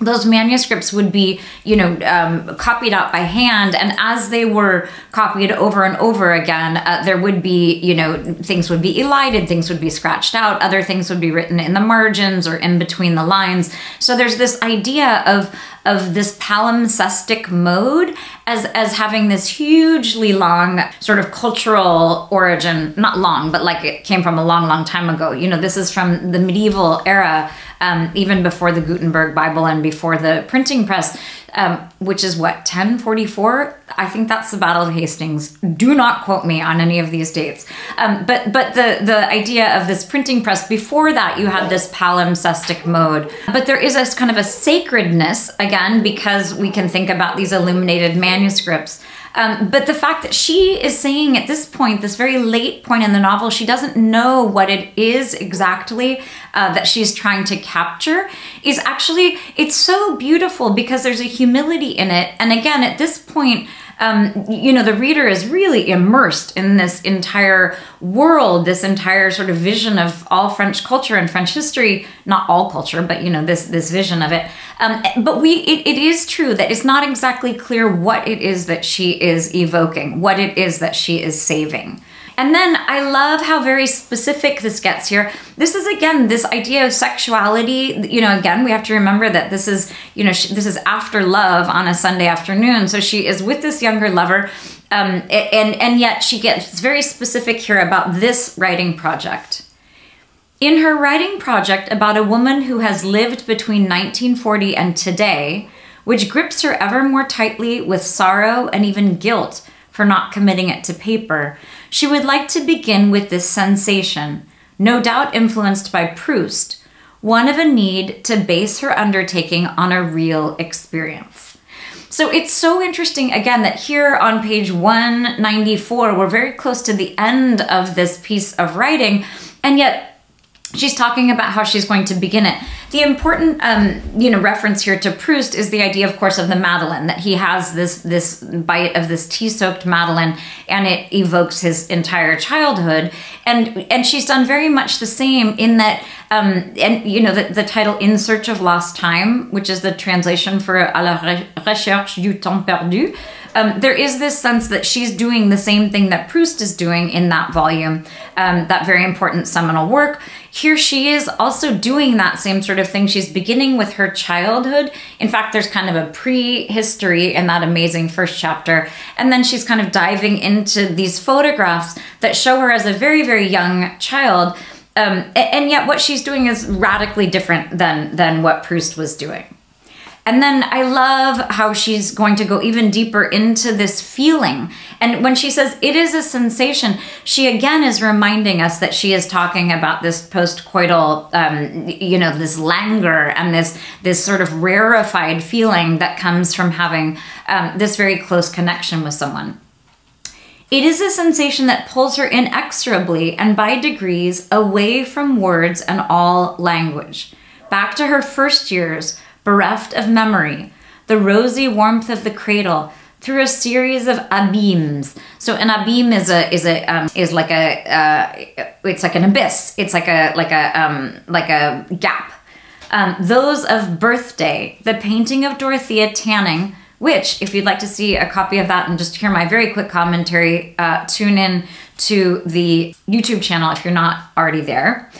those manuscripts would be, you know, um, copied out by hand, and as they were copied over and over again, uh, there would be, you know, things would be elided, things would be scratched out, other things would be written in the margins or in between the lines. So there's this idea of of this palimpsestic mode as as having this hugely long sort of cultural origin, not long, but like it came from a long, long time ago. You know, this is from the medieval era um, even before the Gutenberg Bible and before the printing press, um, which is what 1044. I think that's the Battle of Hastings. Do not quote me on any of these dates. Um, but but the the idea of this printing press before that, you had this palimpsestic mode. But there is a kind of a sacredness again because we can think about these illuminated manuscripts. Um, but the fact that she is saying at this point, this very late point in the novel, she doesn't know what it is exactly uh, that she's trying to capture is actually, it's so beautiful because there's a humility in it. And again, at this point, um, you know, the reader is really immersed in this entire world, this entire sort of vision of all French culture and French history. Not all culture, but you know, this this vision of it. Um, but we, it, it is true that it's not exactly clear what it is that she is evoking, what it is that she is saving. And then I love how very specific this gets here. This is again this idea of sexuality. You know, again, we have to remember that this is, you know, this is after love on a Sunday afternoon. So she is with this younger lover. Um, and, and yet she gets very specific here about this writing project. In her writing project about a woman who has lived between 1940 and today, which grips her ever more tightly with sorrow and even guilt for not committing it to paper, she would like to begin with this sensation, no doubt influenced by Proust, one of a need to base her undertaking on a real experience. So it's so interesting, again, that here on page 194, we're very close to the end of this piece of writing, and yet she's talking about how she's going to begin it. The important, um, you know, reference here to Proust is the idea, of course, of the Madeleine. That he has this this bite of this tea-soaked Madeleine, and it evokes his entire childhood. And and she's done very much the same in that, um, and you know, the, the title "In Search of Lost Time," which is the translation for "À la recherche du temps perdu." Um, there is this sense that she's doing the same thing that Proust is doing in that volume, um, that very important seminal work. Here she is also doing that same sort of thing. She's beginning with her childhood. In fact, there's kind of a prehistory in that amazing first chapter. And then she's kind of diving into these photographs that show her as a very, very young child. Um, and yet, what she's doing is radically different than, than what Proust was doing. And then I love how she's going to go even deeper into this feeling. And when she says it is a sensation, she again is reminding us that she is talking about this postcoital, um, you know, this languor and this this sort of rarefied feeling that comes from having um, this very close connection with someone. It is a sensation that pulls her inexorably and by degrees away from words and all language, back to her first years bereft of memory, the rosy warmth of the cradle, through a series of abîmes. So an abîme is a is a um, is like a uh, it's like an abyss. It's like a like a um, like a gap. Um, those of Birthday, the painting of Dorothea Tanning, which, if you'd like to see a copy of that and just hear my very quick commentary, uh, tune in to the YouTube channel if you're not already there.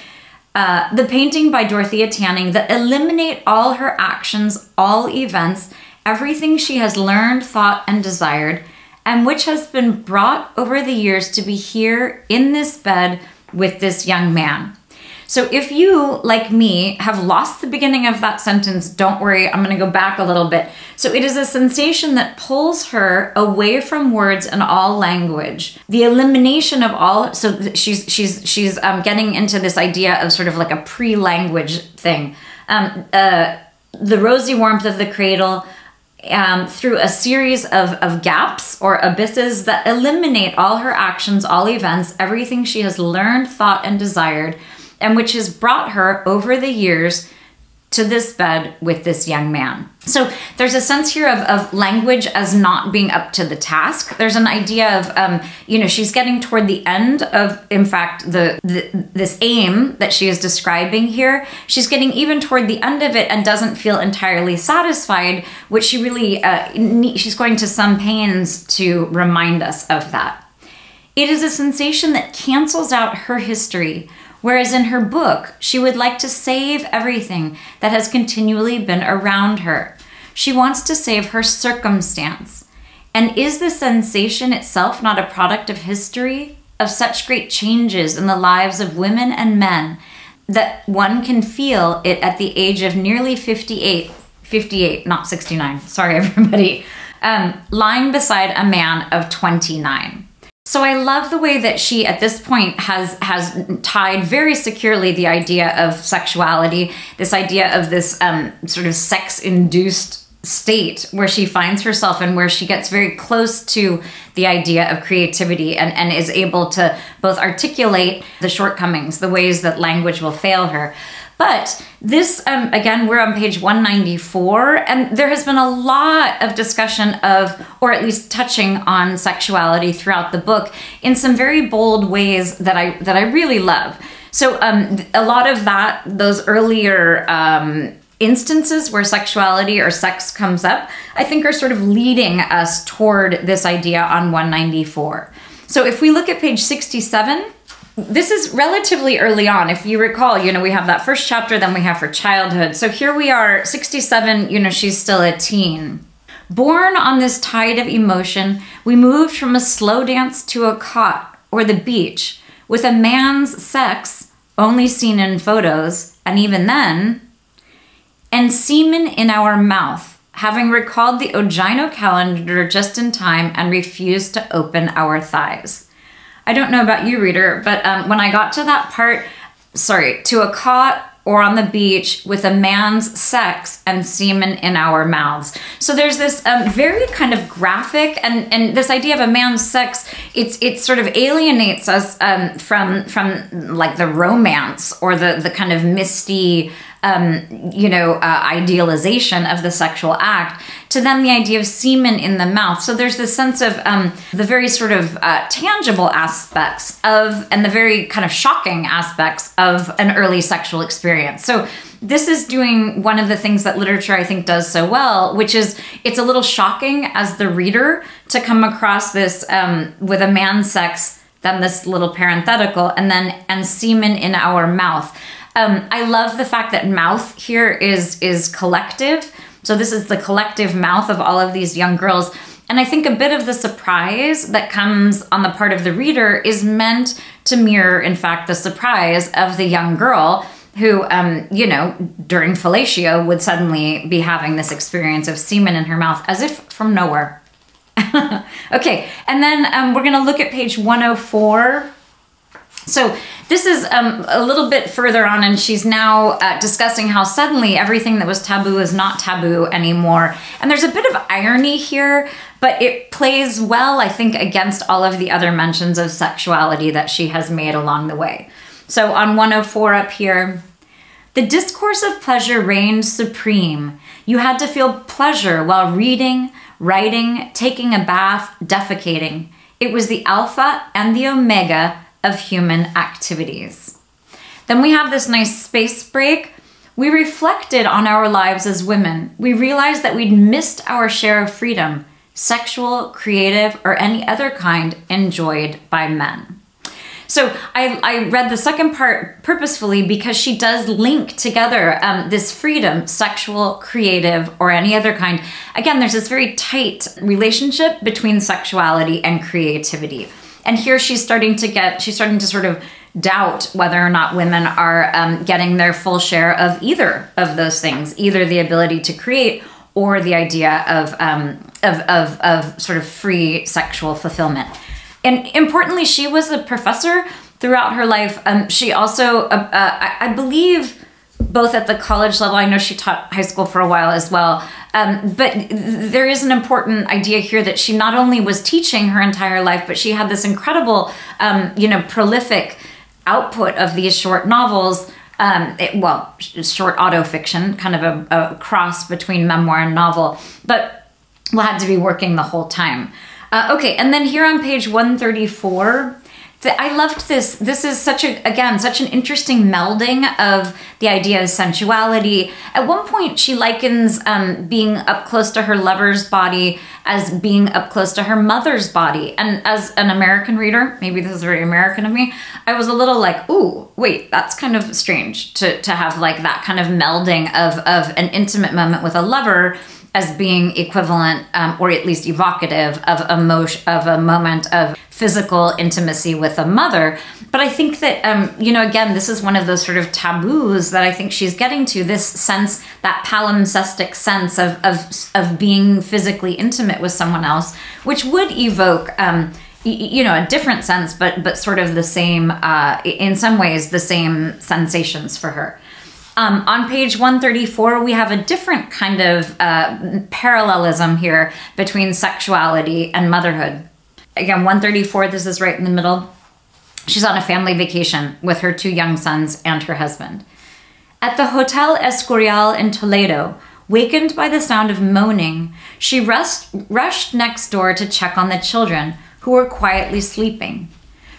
Uh, the painting by Dorothea Tanning that eliminate all her actions, all events, everything she has learned, thought, and desired, and which has been brought over the years to be here in this bed with this young man. So if you, like me, have lost the beginning of that sentence, don't worry, I'm going to go back a little bit. So it is a sensation that pulls her away from words and all language. The elimination of all, so she's she's she's um, getting into this idea of sort of like a pre-language thing. Um, uh, the rosy warmth of the cradle, um, through a series of, of gaps or abysses that eliminate all her actions, all events, everything she has learned, thought, and desired, and which has brought her over the years to this bed with this young man. So there's a sense here of, of language as not being up to the task. There's an idea of, um, you know, she's getting toward the end of, in fact, the, the this aim that she is describing here. She's getting even toward the end of it and doesn't feel entirely satisfied, which she really, uh, she's going to some pains to remind us of that. It is a sensation that cancels out her history Whereas in her book, she would like to save everything that has continually been around her. She wants to save her circumstance. And is the sensation itself not a product of history, of such great changes in the lives of women and men, that one can feel it at the age of nearly 58, 58, not 69, sorry [LAUGHS] everybody, um, lying beside a man of 29. So I love the way that she at this point has has tied very securely the idea of sexuality, this idea of this um, sort of sex induced state where she finds herself and where she gets very close to the idea of creativity and, and is able to both articulate the shortcomings, the ways that language will fail her, but this, um, again, we're on page 194, and there has been a lot of discussion of, or at least touching on sexuality throughout the book in some very bold ways that I that I really love. So um, a lot of that, those earlier um, instances where sexuality or sex comes up, I think are sort of leading us toward this idea on 194. So if we look at page 67, this is relatively early on. If you recall, you know, we have that first chapter, then we have her childhood. So here we are, 67, you know, she's still a teen. Born on this tide of emotion, we moved from a slow dance to a cot or the beach with a man's sex only seen in photos, and even then, and semen in our mouth, having recalled the Ogino calendar just in time and refused to open our thighs. I don't know about you, reader, but um, when I got to that part, sorry, to a cot or on the beach with a man's sex and semen in our mouths. So there's this um, very kind of graphic and and this idea of a man's sex. It's it sort of alienates us um, from from like the romance or the the kind of misty um, you know, uh, idealization of the sexual act to then the idea of semen in the mouth. So there's this sense of um, the very sort of uh, tangible aspects of, and the very kind of shocking aspects of an early sexual experience. So this is doing one of the things that literature I think does so well, which is it's a little shocking as the reader to come across this um, with a man's sex, then this little parenthetical, and then and semen in our mouth. Um, I love the fact that mouth here is is collective. So this is the collective mouth of all of these young girls. And I think a bit of the surprise that comes on the part of the reader is meant to mirror, in fact, the surprise of the young girl who, um, you know, during fellatio would suddenly be having this experience of semen in her mouth as if from nowhere. [LAUGHS] okay, and then um, we're going to look at page 104 so this is um, a little bit further on, and she's now uh, discussing how suddenly everything that was taboo is not taboo anymore. And there's a bit of irony here, but it plays well, I think, against all of the other mentions of sexuality that she has made along the way. So on 104 up here, the discourse of pleasure reigned supreme. You had to feel pleasure while reading, writing, taking a bath, defecating. It was the alpha and the omega of human activities. Then we have this nice space break. We reflected on our lives as women. We realized that we'd missed our share of freedom, sexual, creative, or any other kind enjoyed by men. So I, I read the second part purposefully because she does link together um, this freedom, sexual, creative, or any other kind. Again, there's this very tight relationship between sexuality and creativity. And here she's starting to get, she's starting to sort of doubt whether or not women are um, getting their full share of either of those things, either the ability to create or the idea of, um, of, of, of sort of free sexual fulfillment. And importantly, she was a professor throughout her life. Um, she also, uh, uh, I, I believe, both at the college level. I know she taught high school for a while as well. Um, but there is an important idea here that she not only was teaching her entire life, but she had this incredible, um, you know, prolific output of these short novels. Um, it, well, short auto fiction, kind of a, a, cross between memoir and novel, but had to be working the whole time. Uh, okay, and then here on page 134, I loved this. This is such a, again, such an interesting melding of the idea of sensuality. At one point, she likens um, being up close to her lover's body as being up close to her mother's body. And as an American reader, maybe this is very American of me, I was a little like, ooh, wait, that's kind of strange to, to have like that kind of melding of, of an intimate moment with a lover as being equivalent um, or at least evocative of of a moment of physical intimacy with a mother. But I think that, um, you know, again, this is one of those sort of taboos that I think she's getting to this sense, that palimpsestic sense of, of, of being physically intimate with someone else, which would evoke. Um, you know a different sense but but sort of the same uh, in some ways the same sensations for her um, on page 134, we have a different kind of uh, parallelism here between sexuality and motherhood. Again, 134, this is right in the middle. She's on a family vacation with her two young sons and her husband. At the Hotel Escorial in Toledo, wakened by the sound of moaning, she rust, rushed next door to check on the children, who were quietly sleeping.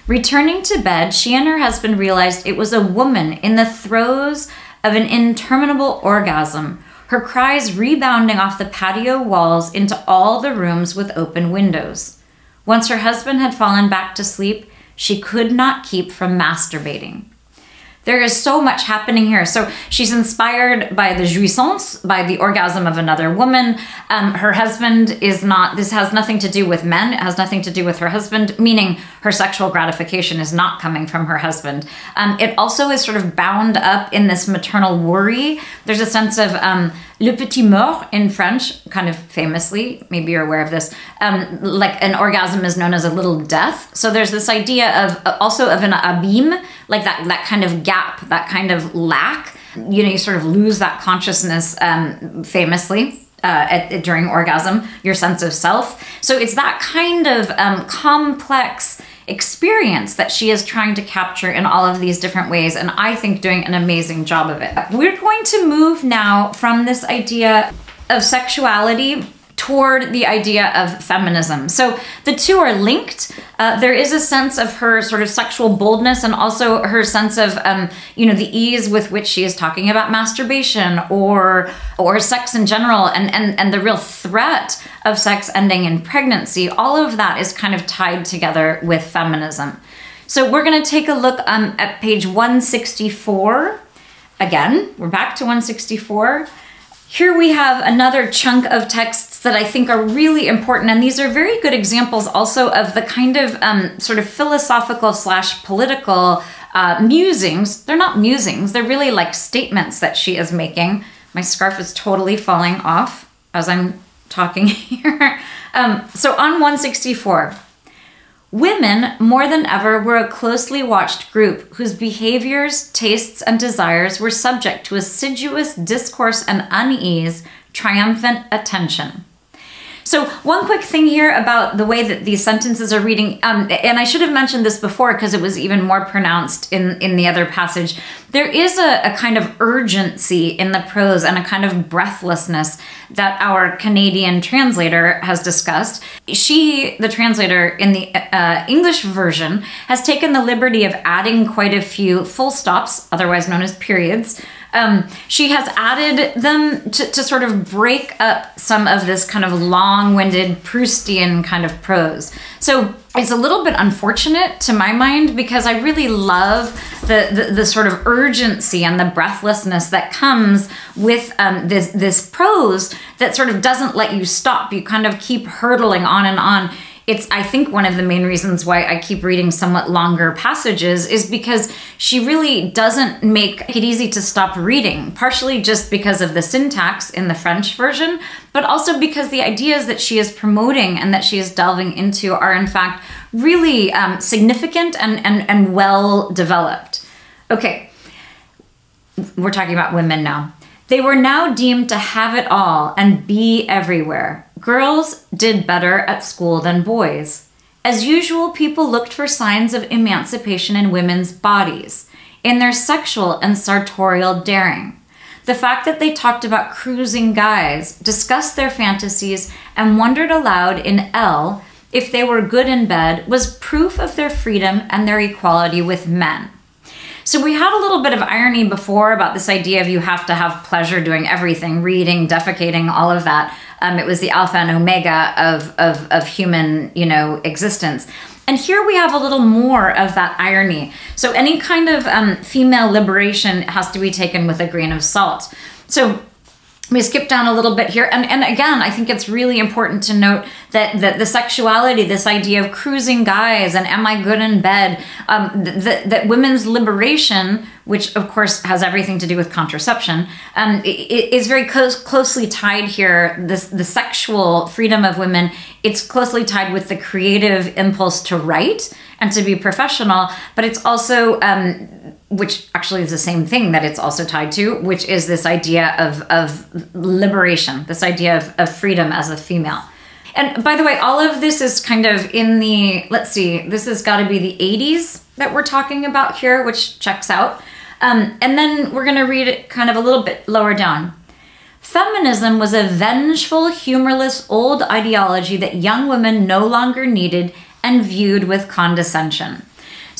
Returning to bed, she and her husband realized it was a woman in the throes of an interminable orgasm, her cries rebounding off the patio walls into all the rooms with open windows. Once her husband had fallen back to sleep, she could not keep from masturbating. There is so much happening here. So she's inspired by the jouissance, by the orgasm of another woman. Um, her husband is not, this has nothing to do with men. It has nothing to do with her husband, meaning her sexual gratification is not coming from her husband. Um, it also is sort of bound up in this maternal worry. There's a sense of, um, Le petit mort in French, kind of famously, maybe you're aware of this, um, like an orgasm is known as a little death. So there's this idea of also of an abîme, like that, that kind of gap, that kind of lack. You know, you sort of lose that consciousness um, famously. Uh, at, during orgasm, your sense of self. So it's that kind of um, complex experience that she is trying to capture in all of these different ways, and I think doing an amazing job of it. We're going to move now from this idea of sexuality toward the idea of feminism. So the two are linked. Uh, there is a sense of her sort of sexual boldness and also her sense of, um, you know, the ease with which she is talking about masturbation or or sex in general, and and and the real threat of sex ending in pregnancy. All of that is kind of tied together with feminism. So we're going to take a look um, at page 164. Again, we're back to 164. Here we have another chunk of texts that I think are really important, and these are very good examples also of the kind of um, sort of philosophical slash political uh, musings. They're not musings, they're really like statements that she is making. My scarf is totally falling off as I'm talking [LAUGHS] here. um, so on 164, Women, more than ever, were a closely watched group whose behaviors, tastes, and desires were subject to assiduous discourse and unease, triumphant attention. So, one quick thing here about the way that these sentences are reading, um, and I should have mentioned this before because it was even more pronounced in, in the other passage. There is a, a kind of urgency in the prose and a kind of breathlessness that our Canadian translator has discussed. She, the translator in the uh, English version, has taken the liberty of adding quite a few full stops, otherwise known as periods um, she has added them to, to sort of break up some of this kind of long winded Proustian kind of prose. So it's a little bit unfortunate to my mind because I really love the, the, the sort of urgency and the breathlessness that comes with um, this, this prose that sort of doesn't let you stop. You kind of keep hurtling on and on it's i think one of the main reasons why i keep reading somewhat longer passages is because she really doesn't make it easy to stop reading partially just because of the syntax in the french version but also because the ideas that she is promoting and that she is delving into are in fact really um, significant and, and, and well developed okay we're talking about women now. They were now deemed to have it all and be everywhere. Girls did better at school than boys. As usual, people looked for signs of emancipation in women's bodies, in their sexual and sartorial daring. The fact that they talked about cruising guys, discussed their fantasies, and wondered aloud in Elle if they were good in bed was proof of their freedom and their equality with men. So we had a little bit of irony before about this idea of you have to have pleasure doing everything, reading, defecating, all of that. Um, it was the alpha and omega of, of, of human, you know, existence. And here we have a little more of that irony. So any kind of um, female liberation has to be taken with a grain of salt. So we skip down a little bit here. And, and again i think it's really important to note that, that the sexuality this idea of cruising guys and am i good in bed um, that, that women's liberation which of course has everything to do with contraception um, is very close, closely tied here this the sexual freedom of women. It's closely tied with the creative impulse to write and to be professional but it's also um, which actually is the same thing that it's also tied to, which is this idea of, of liberation, this idea of, of freedom as a female. And by the way, all of this is kind of in the, let's see, this has got to be the 80s that we're talking about here, which checks out. Um, and then we're going to read it kind of a little bit lower down. Feminism was a vengeful, humorless old ideology that young women no longer needed and viewed with condescension.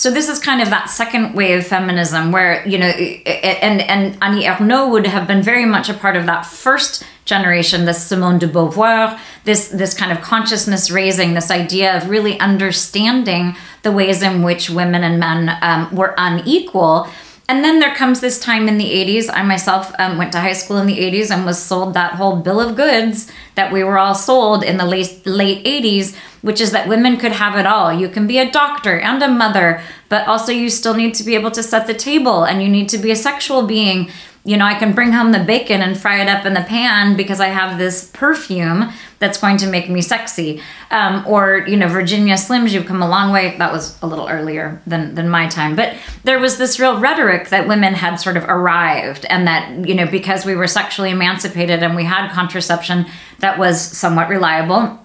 So this is kind of that second wave of feminism where, you know, and, and Annie Ernaux would have been very much a part of that first generation, this Simone de Beauvoir, this, this kind of consciousness raising, this idea of really understanding the ways in which women and men um, were unequal. And then there comes this time in the 80s. I myself um, went to high school in the 80s and was sold that whole bill of goods that we were all sold in the late, late 80s which is that women could have it all. You can be a doctor and a mother, but also you still need to be able to set the table and you need to be a sexual being. You know, I can bring home the bacon and fry it up in the pan because I have this perfume that's going to make me sexy. Um, or, you know, Virginia Slims, you've come a long way. That was a little earlier than, than my time. But there was this real rhetoric that women had sort of arrived and that, you know, because we were sexually emancipated and we had contraception that was somewhat reliable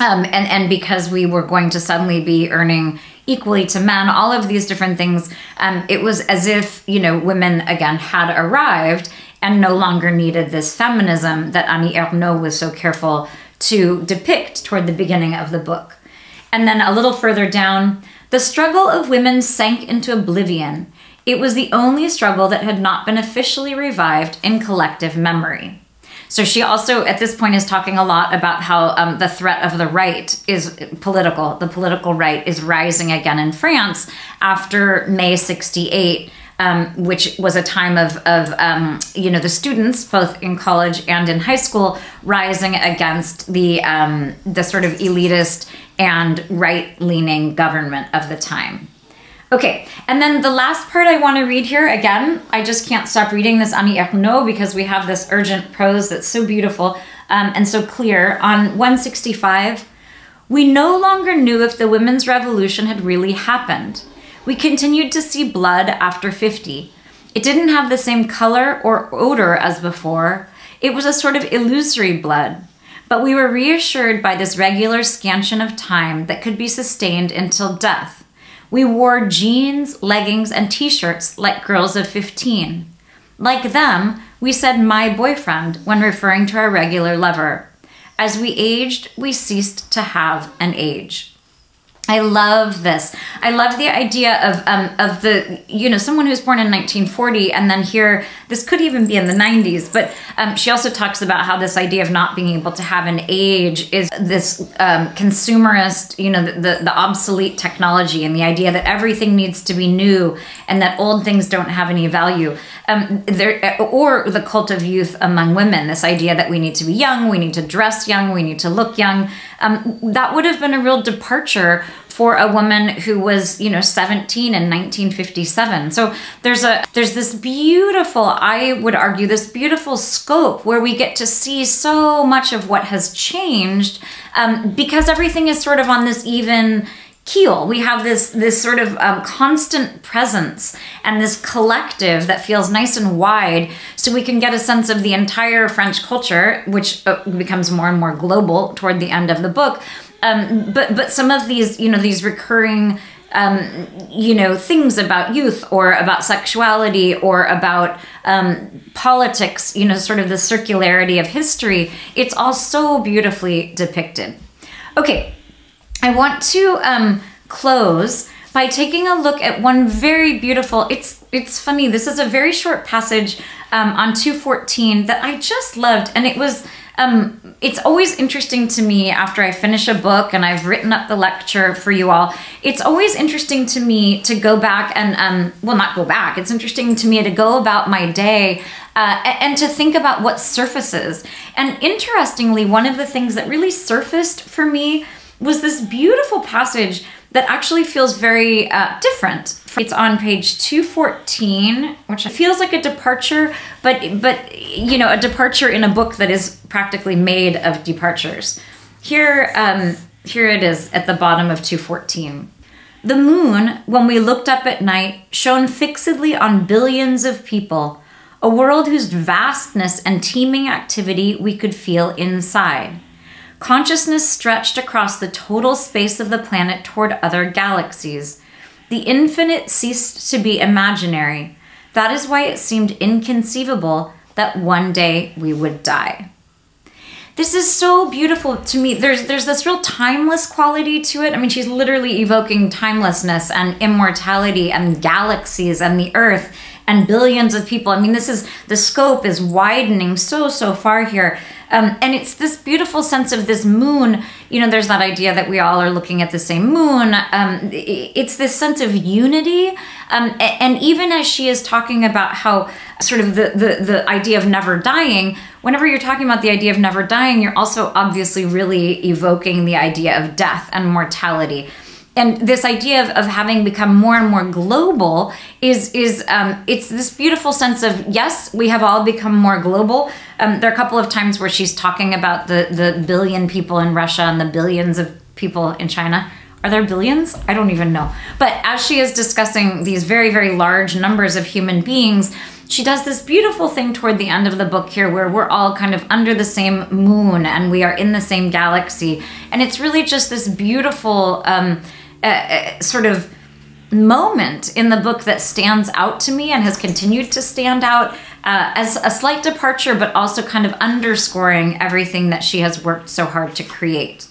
um, and and because we were going to suddenly be earning equally to men, all of these different things, um, it was as if you know women again had arrived and no longer needed this feminism that Annie Ernaux was so careful to depict toward the beginning of the book. And then a little further down, the struggle of women sank into oblivion. It was the only struggle that had not been officially revived in collective memory. So she also, at this point, is talking a lot about how um, the threat of the right is political. The political right is rising again in France after May 68. Um, which was a time of, of um, you know the students both in college and in high school rising against the um, the sort of elitist and right leaning government of the time. Okay, and then the last part I want to read here, again, I just can't stop reading this Annie Ernaux because we have this urgent prose that's so beautiful um, and so clear. On 165, we no longer knew if the women's revolution had really happened. We continued to see blood after 50. It didn't have the same color or odor as before. It was a sort of illusory blood. But we were reassured by this regular scansion of time that could be sustained until death we wore jeans, leggings, and t shirts like girls of 15. Like them, we said my boyfriend when referring to our regular lover. As we aged, we ceased to have an age. I love this. I love the idea of um, of the you know someone who's born in 1940 and then here this could even be in the 90s. But um, she also talks about how this idea of not being able to have an age is this um, consumerist, you know, the, the, the obsolete technology and the idea that everything needs to be new and that old things don't have any value. Um, there or the cult of youth among women. This idea that we need to be young, we need to dress young, we need to look young. Um, that would have been a real departure for a woman who was, you know, 17 in 1957. So there's a there's this beautiful, I would argue, this beautiful scope where we get to see so much of what has changed um, because everything is sort of on this even keel. We have this this sort of um, constant presence and this collective that feels nice and wide, so we can get a sense of the entire French culture, which uh, becomes more and more global toward the end of the book. Um, but but some of these you know these recurring um, you know things about youth or about sexuality or about um, politics you know sort of the circularity of history it's all so beautifully depicted okay I want to um, close by taking a look at one very beautiful. It's it's funny. This is a very short passage um, on two fourteen that I just loved, and it was. Um, it's always interesting to me after I finish a book and I've written up the lecture for you all. It's always interesting to me to go back and, um, well, not go back. It's interesting to me to go about my day uh, and to think about what surfaces. And interestingly, one of the things that really surfaced for me was this beautiful passage that actually feels very uh, different. It's on page 214, which feels like a departure, but but you know, a departure in a book that is practically made of departures. Here, um, here it is at the bottom of 214. The moon, when we looked up at night, shone fixedly on billions of people, a world whose vastness and teeming activity we could feel inside. Consciousness stretched across the total space of the planet toward other galaxies. The infinite ceased to be imaginary. That is why it seemed inconceivable that one day we would die. This is so beautiful to me. There's there's this real timeless quality to it. I mean, she's literally evoking timelessness and immortality and galaxies and the earth and billions of people. I mean, this is the scope is widening so so far here. Um, and it's this beautiful sense of this moon. You know, there's that idea that we all are looking at the same moon. Um, it's this sense of unity. Um, and even as she is talking about how sort of the, the, the idea of never dying, whenever you're talking about the idea of never dying, you're also obviously really evoking the idea of death and mortality and this idea of, of having become more and more global is is um, it's this beautiful sense of yes we have all become more global. Um, there are a couple of times where she's talking about the the billion people in russia and the billions of people in china. Are there billions? I don't even know. But as she is discussing these very very large numbers of human beings she does this beautiful thing toward the end of the book here where we're all kind of under the same moon and we are in the same galaxy. And it's really just this beautiful um, uh, sort of moment in the book that stands out to me and has continued to stand out uh, as a slight departure, but also kind of underscoring everything that she has worked so hard to create.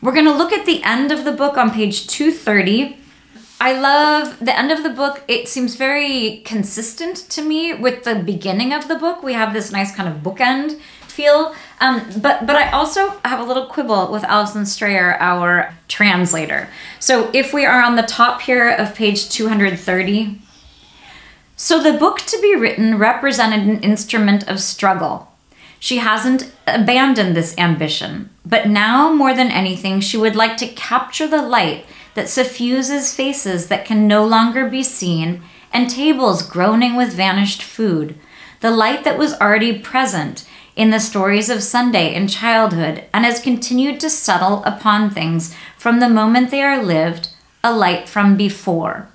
We're going to look at the end of the book on page 230. I love the end of the book. It seems very consistent to me with the beginning of the book. We have this nice kind of bookend feel. Um, but but I also have a little quibble with Alison Strayer, our translator. So if we are on the top here of page 230, so the book to be written represented an instrument of struggle. She hasn't abandoned this ambition, but now more than anything, she would like to capture the light that suffuses faces that can no longer be seen and tables groaning with vanished food. The light that was already present in the stories of Sunday in childhood and has continued to settle upon things from the moment they are lived, a light from before.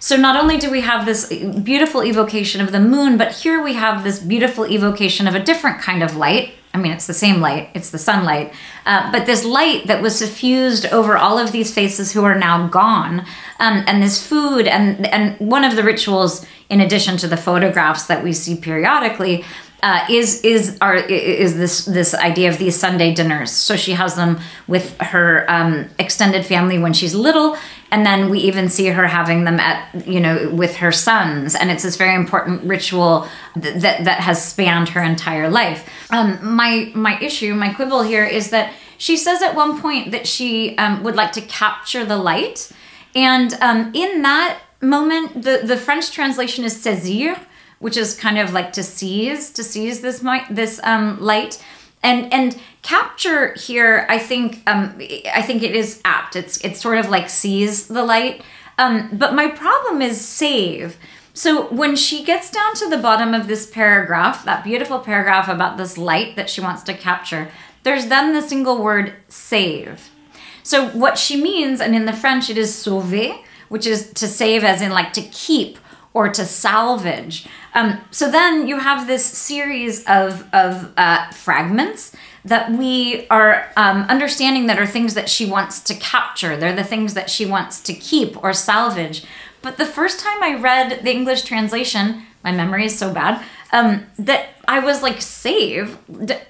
So, not only do we have this beautiful evocation of the moon, but here we have this beautiful evocation of a different kind of light. I mean, it's the same light, it's the sunlight, uh, but this light that was suffused over all of these faces who are now gone, um, and this food, and, and one of the rituals, in addition to the photographs that we see periodically, uh, is is our is this this idea of these Sunday dinners. So she has them with her um, extended family when she's little, and then we even see her having them at you know with her sons, and it's this very important ritual th- that that has spanned her entire life. Um, my my issue, my quibble here is that she says at one point that she um, would like to capture the light, and um, in that moment, the the French translation is saisir which is kind of like to seize to seize this this um, light. And and capture here i think um i think it is apt. It's it's sort of like seize the light. Um but my problem is save. So when she gets down to the bottom of this paragraph that beautiful paragraph about this light that she wants to capture there's then the single word save. So what she means, and in the French it is sauver, which is to save as in like to keep or to salvage. Um, so then you have this series of, of uh, fragments that we are um, understanding that are things that she wants to capture. They're the things that she wants to keep or salvage. But the first time I read the English translation, my memory is so bad, um, that I was like, save.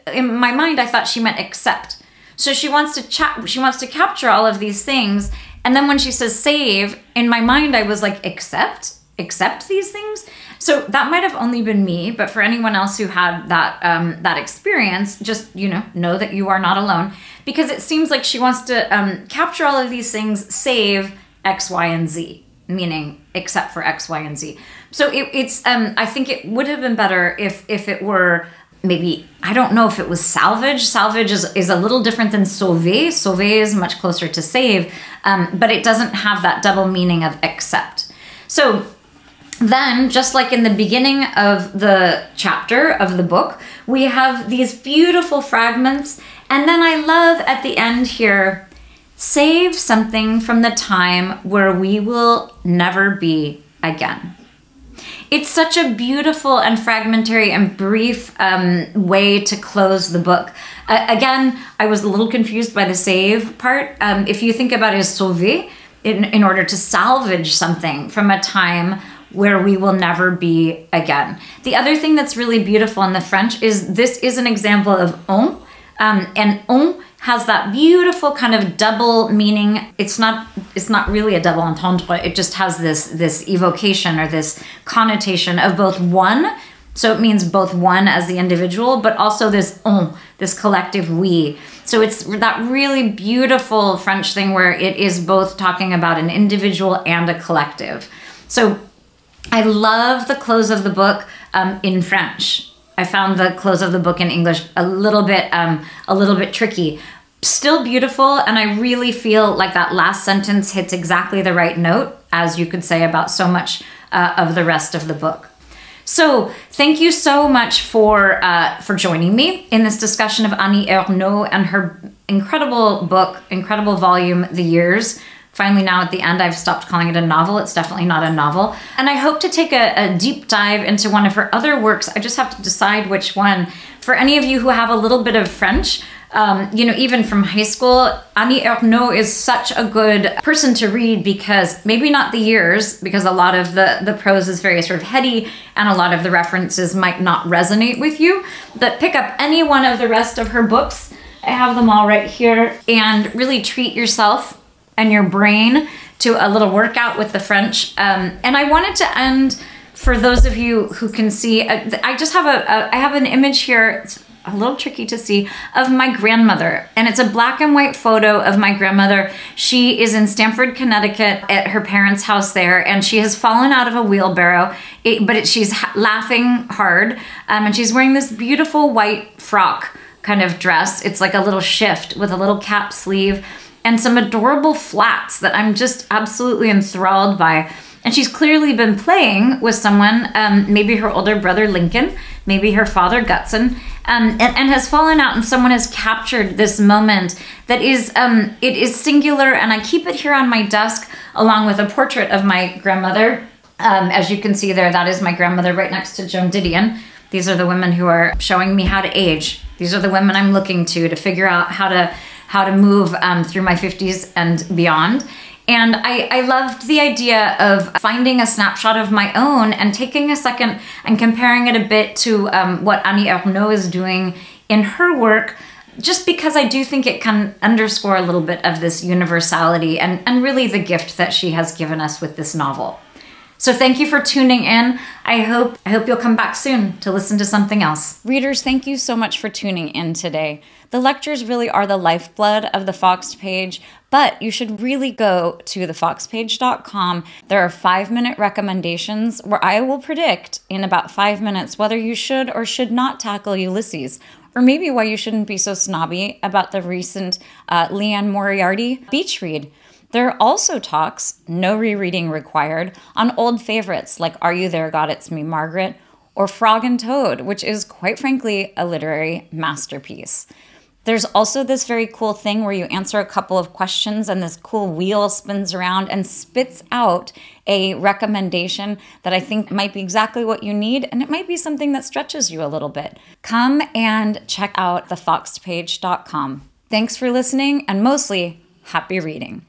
In my mind, I thought she meant accept. So she wants to chat, she wants to capture all of these things. And then when she says save, in my mind, I was like, accept? Accept these things? So that might have only been me, but for anyone else who had that um, that experience, just you know, know that you are not alone because it seems like she wants to um, capture all of these things, save X, Y, and Z, meaning except for X, Y, and Z. So it, it's um, I think it would have been better if if it were maybe I don't know if it was salvage. Salvage is, is a little different than sauver. Sauver is much closer to save, um, but it doesn't have that double meaning of accept. So then, just like in the beginning of the chapter of the book, we have these beautiful fragments. And then I love at the end here save something from the time where we will never be again. It's such a beautiful and fragmentary and brief um, way to close the book. Uh, again, I was a little confused by the save part. Um, if you think about it as sauver, in, in order to salvage something from a time where we will never be again. The other thing that's really beautiful in the French is this is an example of on, um, and on has that beautiful kind of double meaning. It's not it's not really a double entendre. It just has this this evocation or this connotation of both one. So it means both one as the individual, but also this on, this collective we. So it's that really beautiful French thing where it is both talking about an individual and a collective. So I love the close of the book um, in French. I found the close of the book in English a little bit um, a little bit tricky. Still beautiful, and I really feel like that last sentence hits exactly the right note, as you could say about so much uh, of the rest of the book. So, thank you so much for uh, for joining me in this discussion of Annie Ernaux and her incredible book, incredible volume, The Years finally now at the end i've stopped calling it a novel. It's definitely not a novel. And i hope to take a, a, deep dive into one of her other works. I just have to decide which one. For any of you who have a little bit of french um, you know even from high school annie ernaux is such a good person to read because maybe not the years because a lot of the the prose is very sort of heady and a lot of the references might not resonate with you. But pick up any one of the rest of her books. I have them all right here. And really treat yourself and your brain to a little workout with the French. Um, and I wanted to end for those of you who can see. Uh, I just have a, a I have an image here. It's a little tricky to see of my grandmother, and it's a black and white photo of my grandmother. She is in Stamford, Connecticut, at her parents' house there, and she has fallen out of a wheelbarrow. It, but it, she's laughing hard, um, and she's wearing this beautiful white frock kind of dress. It's like a little shift with a little cap sleeve and some adorable flats that I'm just absolutely enthralled by. And she's clearly been playing with someone, um, maybe her older brother Lincoln, maybe her father Gutzon, um, and, and, has fallen out, and someone has captured this moment that is um, it is singular. And I keep it here on my desk along with a portrait of my grandmother. Um, as you can see there, that is my grandmother right next to Joan Didion. These are the women who are showing me how to age. These are the women I'm looking to to figure out how to how to move um, through my 50s and beyond. And I, I, loved the idea of finding a snapshot of my own and taking a second and comparing it a bit to um, what Annie Ernaux is doing in her work, just because I do think it can underscore a little bit of this universality and, and really the gift that she has given us with this novel. So thank you for tuning in. I hope I hope you'll come back soon to listen to something else. Readers, thank you so much for tuning in today. The lectures really are the lifeblood of the Foxed page, but you should really go to thefoxedpage.com. There are 5-minute recommendations where I will predict in about 5 minutes whether you should or should not tackle Ulysses or maybe why you shouldn't be so snobby about the recent uh, Liane Moriarty beach read. There are also talks, no rereading required, on old favorites like Are You There, God, It's Me, Margaret, or Frog and Toad, which is quite frankly a literary masterpiece. There's also this very cool thing where you answer a couple of questions and this cool wheel spins around and spits out a recommendation that I think might be exactly what you need and it might be something that stretches you a little bit. Come and check out thefoxedpage.com. Thanks for listening and mostly happy reading.